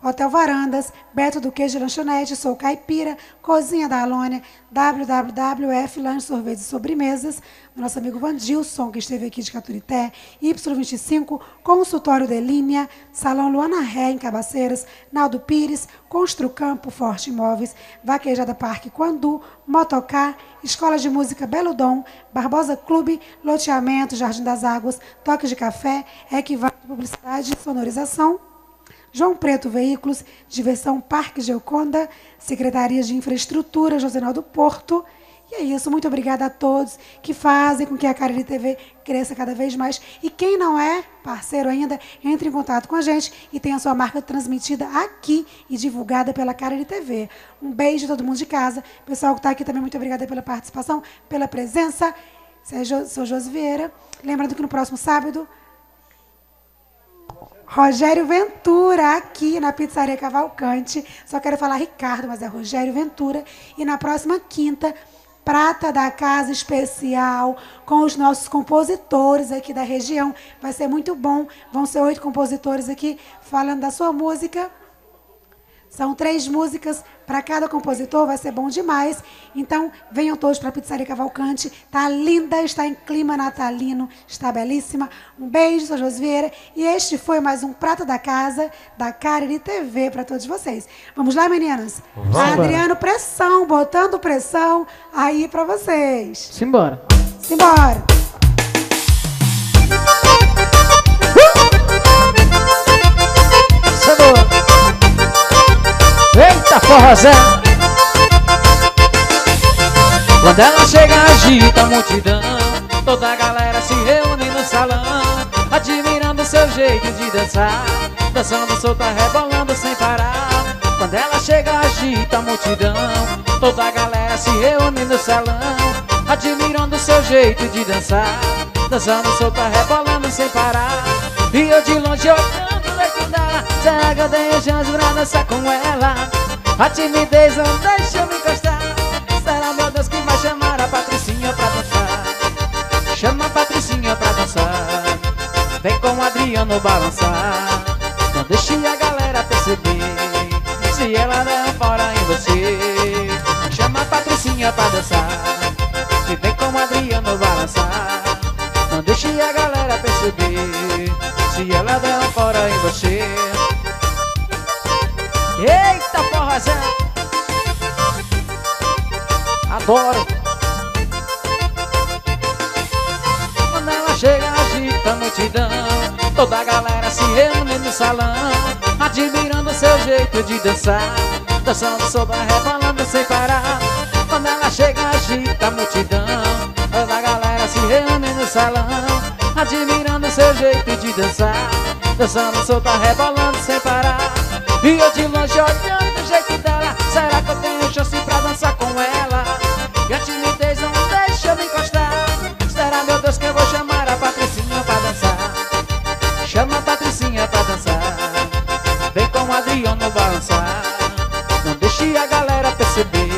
Hotel Varandas, Beto do Queijo Lanchonete, Sou Caipira, Cozinha da Alônia, WWF Lanche Sorvetes e Sobremesas, nosso amigo Vandilson, que esteve aqui de Caturité, Y25, Consultório de Linha, Salão Luana Ré, em Cabaceiras, Naldo Pires, Construcampo, Forte Imóveis, Vaquejada Parque Quandu, Motocar, Escola de Música Belo Dom, Barbosa Clube, Loteamento, Jardim das Águas, Toque de Café, Equivalente Publicidade e Sonorização, João Preto Veículos, Diversão Parque Geoconda, Secretaria de Infraestrutura, Josenal do Porto. E é isso, muito obrigada a todos que fazem com que a Cariri TV cresça cada vez mais. E quem não é parceiro ainda, entre em contato com a gente e tenha sua marca transmitida aqui e divulgada pela Cariri TV. Um beijo a todo mundo de casa. Pessoal que está aqui também, muito obrigada pela participação, pela presença. Sou Josi Vieira. Lembrando que no próximo sábado Rogério Ventura, aqui na Pizzaria Cavalcante. Só quero falar Ricardo, mas é Rogério Ventura. E na próxima quinta, Prata da Casa Especial, com os nossos compositores aqui da região. Vai ser muito bom. Vão ser oito compositores aqui falando da sua música. São três músicas para cada compositor, vai ser bom demais. Então, venham todos para a Pizzaria Cavalcante. Tá linda, está em clima natalino, está belíssima. Um beijo, sou Josvieira. E este foi mais um Prata da Casa, da Cariri TV para todos vocês. Vamos lá, meninas? Vamos Adriano Pressão, botando pressão aí para vocês. Simbora. Simbora. Eita forrozé Quando ela chega agita a multidão. Toda a galera se reúne no salão Admirando seu jeito de dançar. Dançando solta, rebolando sem parar. Quando ela chega agita a multidão. Toda a galera se reúne no salão Admirando seu jeito de dançar. Dançando solta, rebolando sem parar. E eu de longe olhando dela Será que eu tenho chance pra dançar com ela? A timidez não deixa me encostar. Será meu Deus que vai chamar a Patricinha pra dançar? Chama a Patricinha pra dançar. Vem com o Adriano balançar. Não deixe a galera perceber Se ela der um fora em você. Chama a Patricinha pra dançar. E vem com o Adriano balançar. Não deixe a galera perceber Se ela der um fora em você. Eita porrazão Adoro. Quando ela chega agita a multidão. Toda a galera se reúne no salão Admirando seu jeito de dançar. Dançando sobre rebolando sem parar. Quando ela chega agita a multidão. Toda a galera se reúne no salão Admirando seu jeito de dançar. Dançando solta, rebolando sem parar e eu de longe olhando o jeito dela. Será que eu tenho chance pra dançar com ela? E a timidez não deixa eu me encostar. Será, meu Deus, que eu vou chamar a Patricinha pra dançar? Chama a Patricinha pra dançar. Vem com o Adriano balançar. Não deixe a galera perceber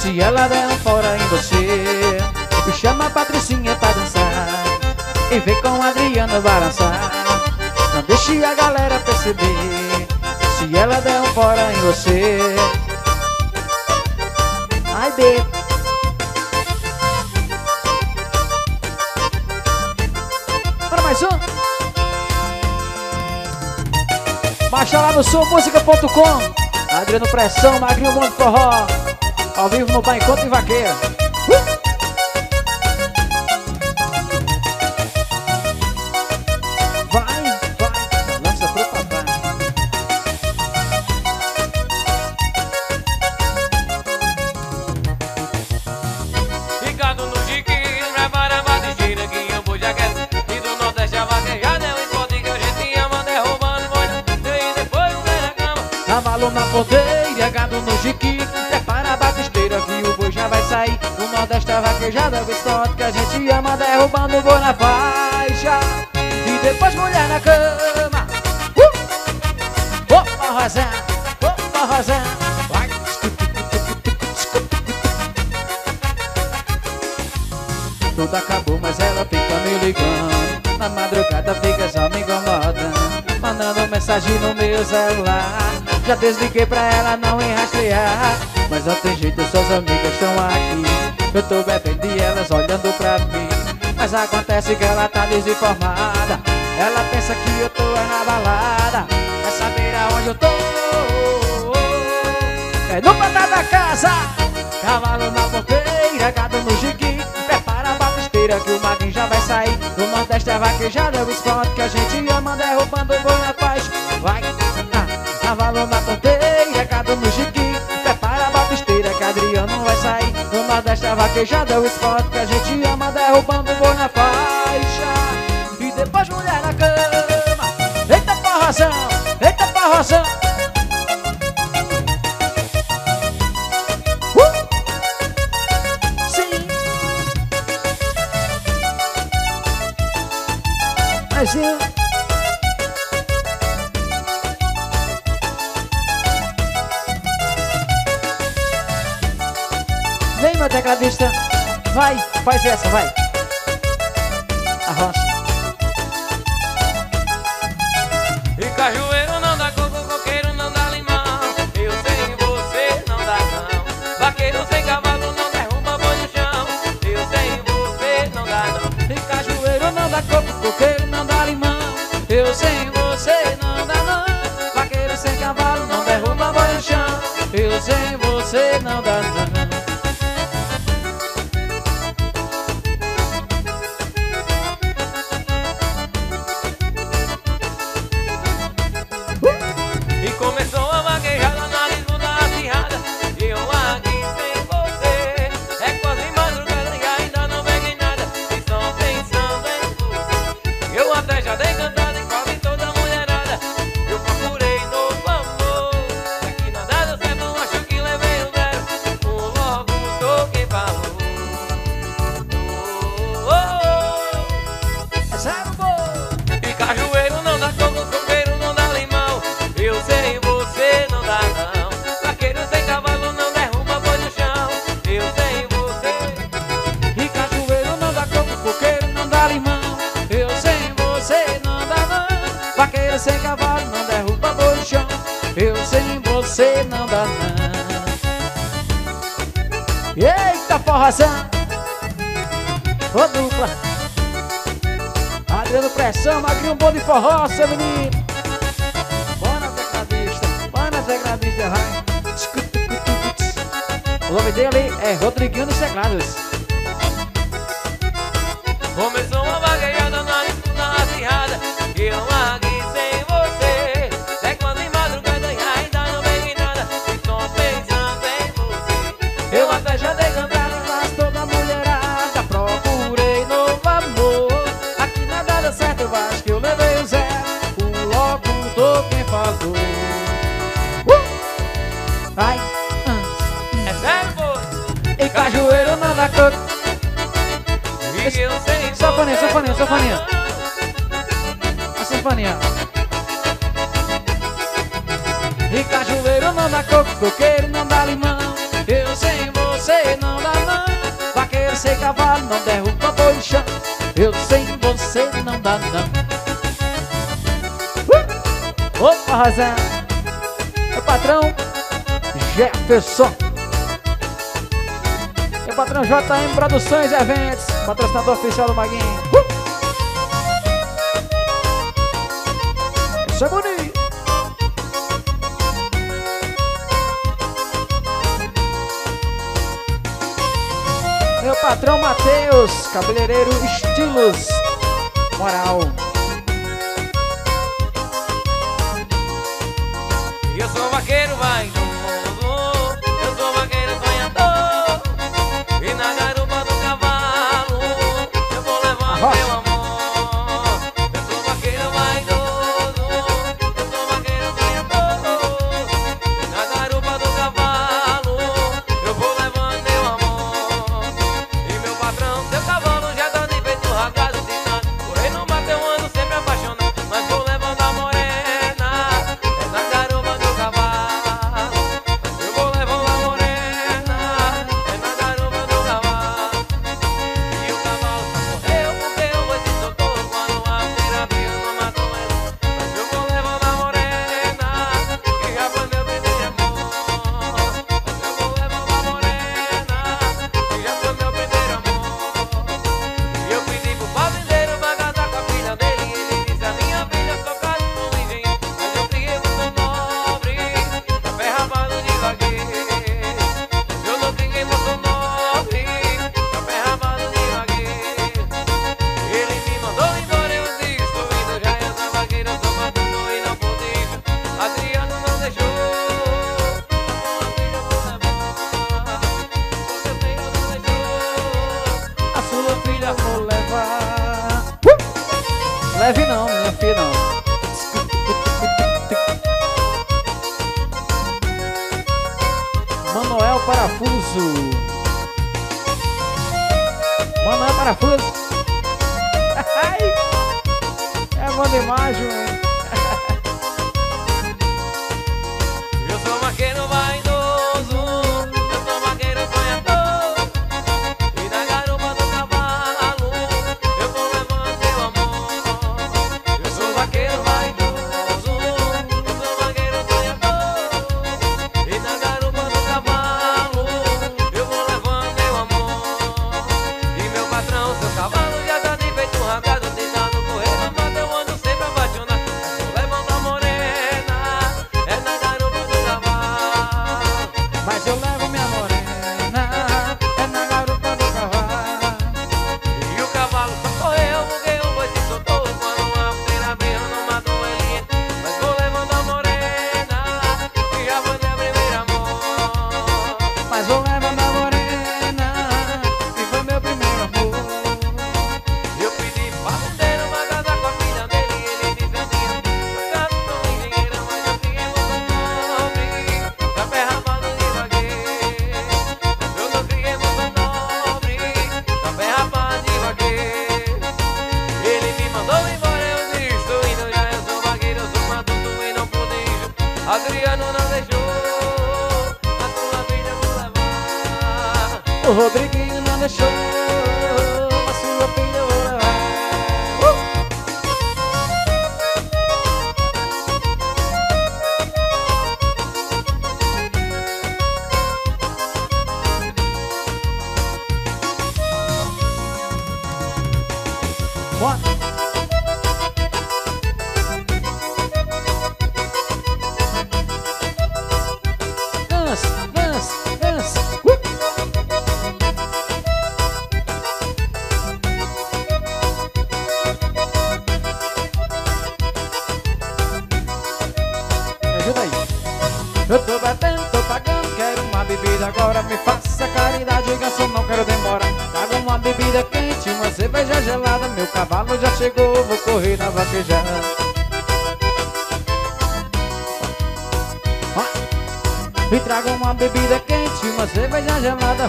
Se ela der um fora em você. E chama a Patricinha pra dançar. E vem com o Adriano balançar. Não deixe a galera perceber se ela der um fora em você. Ai, B. Para mais um? Baixa lá no sulmusica.com Adriano Pressão, Magrinho Mundo Forró. Ao vivo no Bar Encontro e Vaqueira Nordeste a vaquejada, o estote que a gente ama Derrubando o na faixa. E depois mulher na cama. Uh! Opa, Rosé, opa, Rosé Vai. Tudo acabou, mas ela fica me ligando. Na madrugada fica só me incomodando. Mandando mensagem no meu celular. Já desliguei pra ela não enrastrear. Mas não tem jeito, suas amigas estão aqui Eu tô bebendo e elas olhando pra mim. Mas acontece que ela tá desinformada. Ela pensa que eu tô na balada. Quer saber aonde eu tô? É no pantar da casa. Cavalo na ponteira, gado no jigue Prepara a batisteira que o maguinho já vai sair. No Nordeste a vaquejada é o esporte que a gente ama Derrubando o boi na Vai vaquejada é o esporte que a gente ama Derrubando o boi na tecladista. Vai, faz essa, vai. Arrocha. E cajueiro não dá coco, coqueiro não dá limão. Eu sem você não dá não. Vaqueiro sem cavalo não derruba boi no chão. Eu sem você não dá não. E cajueiro não dá coco, coqueiro não dá limão. Eu sem você não dá não. Vaqueiro sem cavalo não derruba boi no chão. Eu sem você não dá não. Razão. Ô dupla Adriano Pressão, Magrinho Bom de Forró, seu menino. Bora tecladista, bora tecladista, vai. O nome dele é Rodriguinho dos Teclados. sanfoninha, sanfoninha. A sanfoninha. E cajueiro não dá coco, coqueiro não dá limão. Eu sem você não dá não. Vaqueiro sem cavalo não derruba boi no chão. Eu sem você não dá não. Uh! Opa, Razão. Meu patrão, Jefferson. Meu patrão JM Produções e Eventos, patrocinador oficial do Maguinho. Uh! Cabeleireiro Estilos Moral.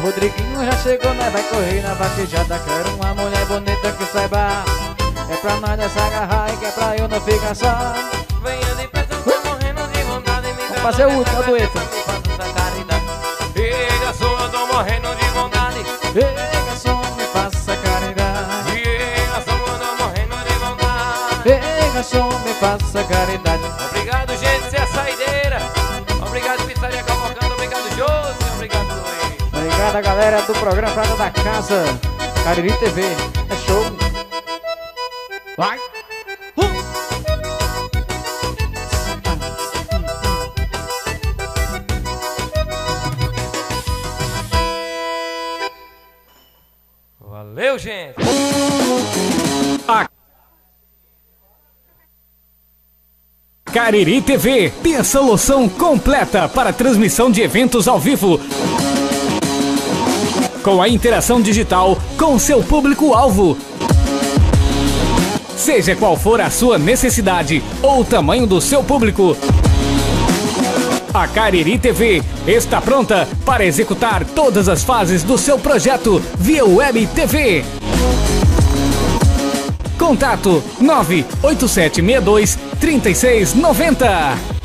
Rodriguinho já chegou, né? Vai correr na vaquejada Quero uma galera do programa Prata da Casa. Cariri TV. É show. Vai. Valeu, gente. Cariri TV tem a solução completa para transmissão de eventos ao vivo. Com a interação digital com seu público-alvo. Seja qual for a sua necessidade ou o tamanho do seu público. A Cariri TV está pronta para executar todas as fases do seu projeto via Web TV. Contato 98762 3690.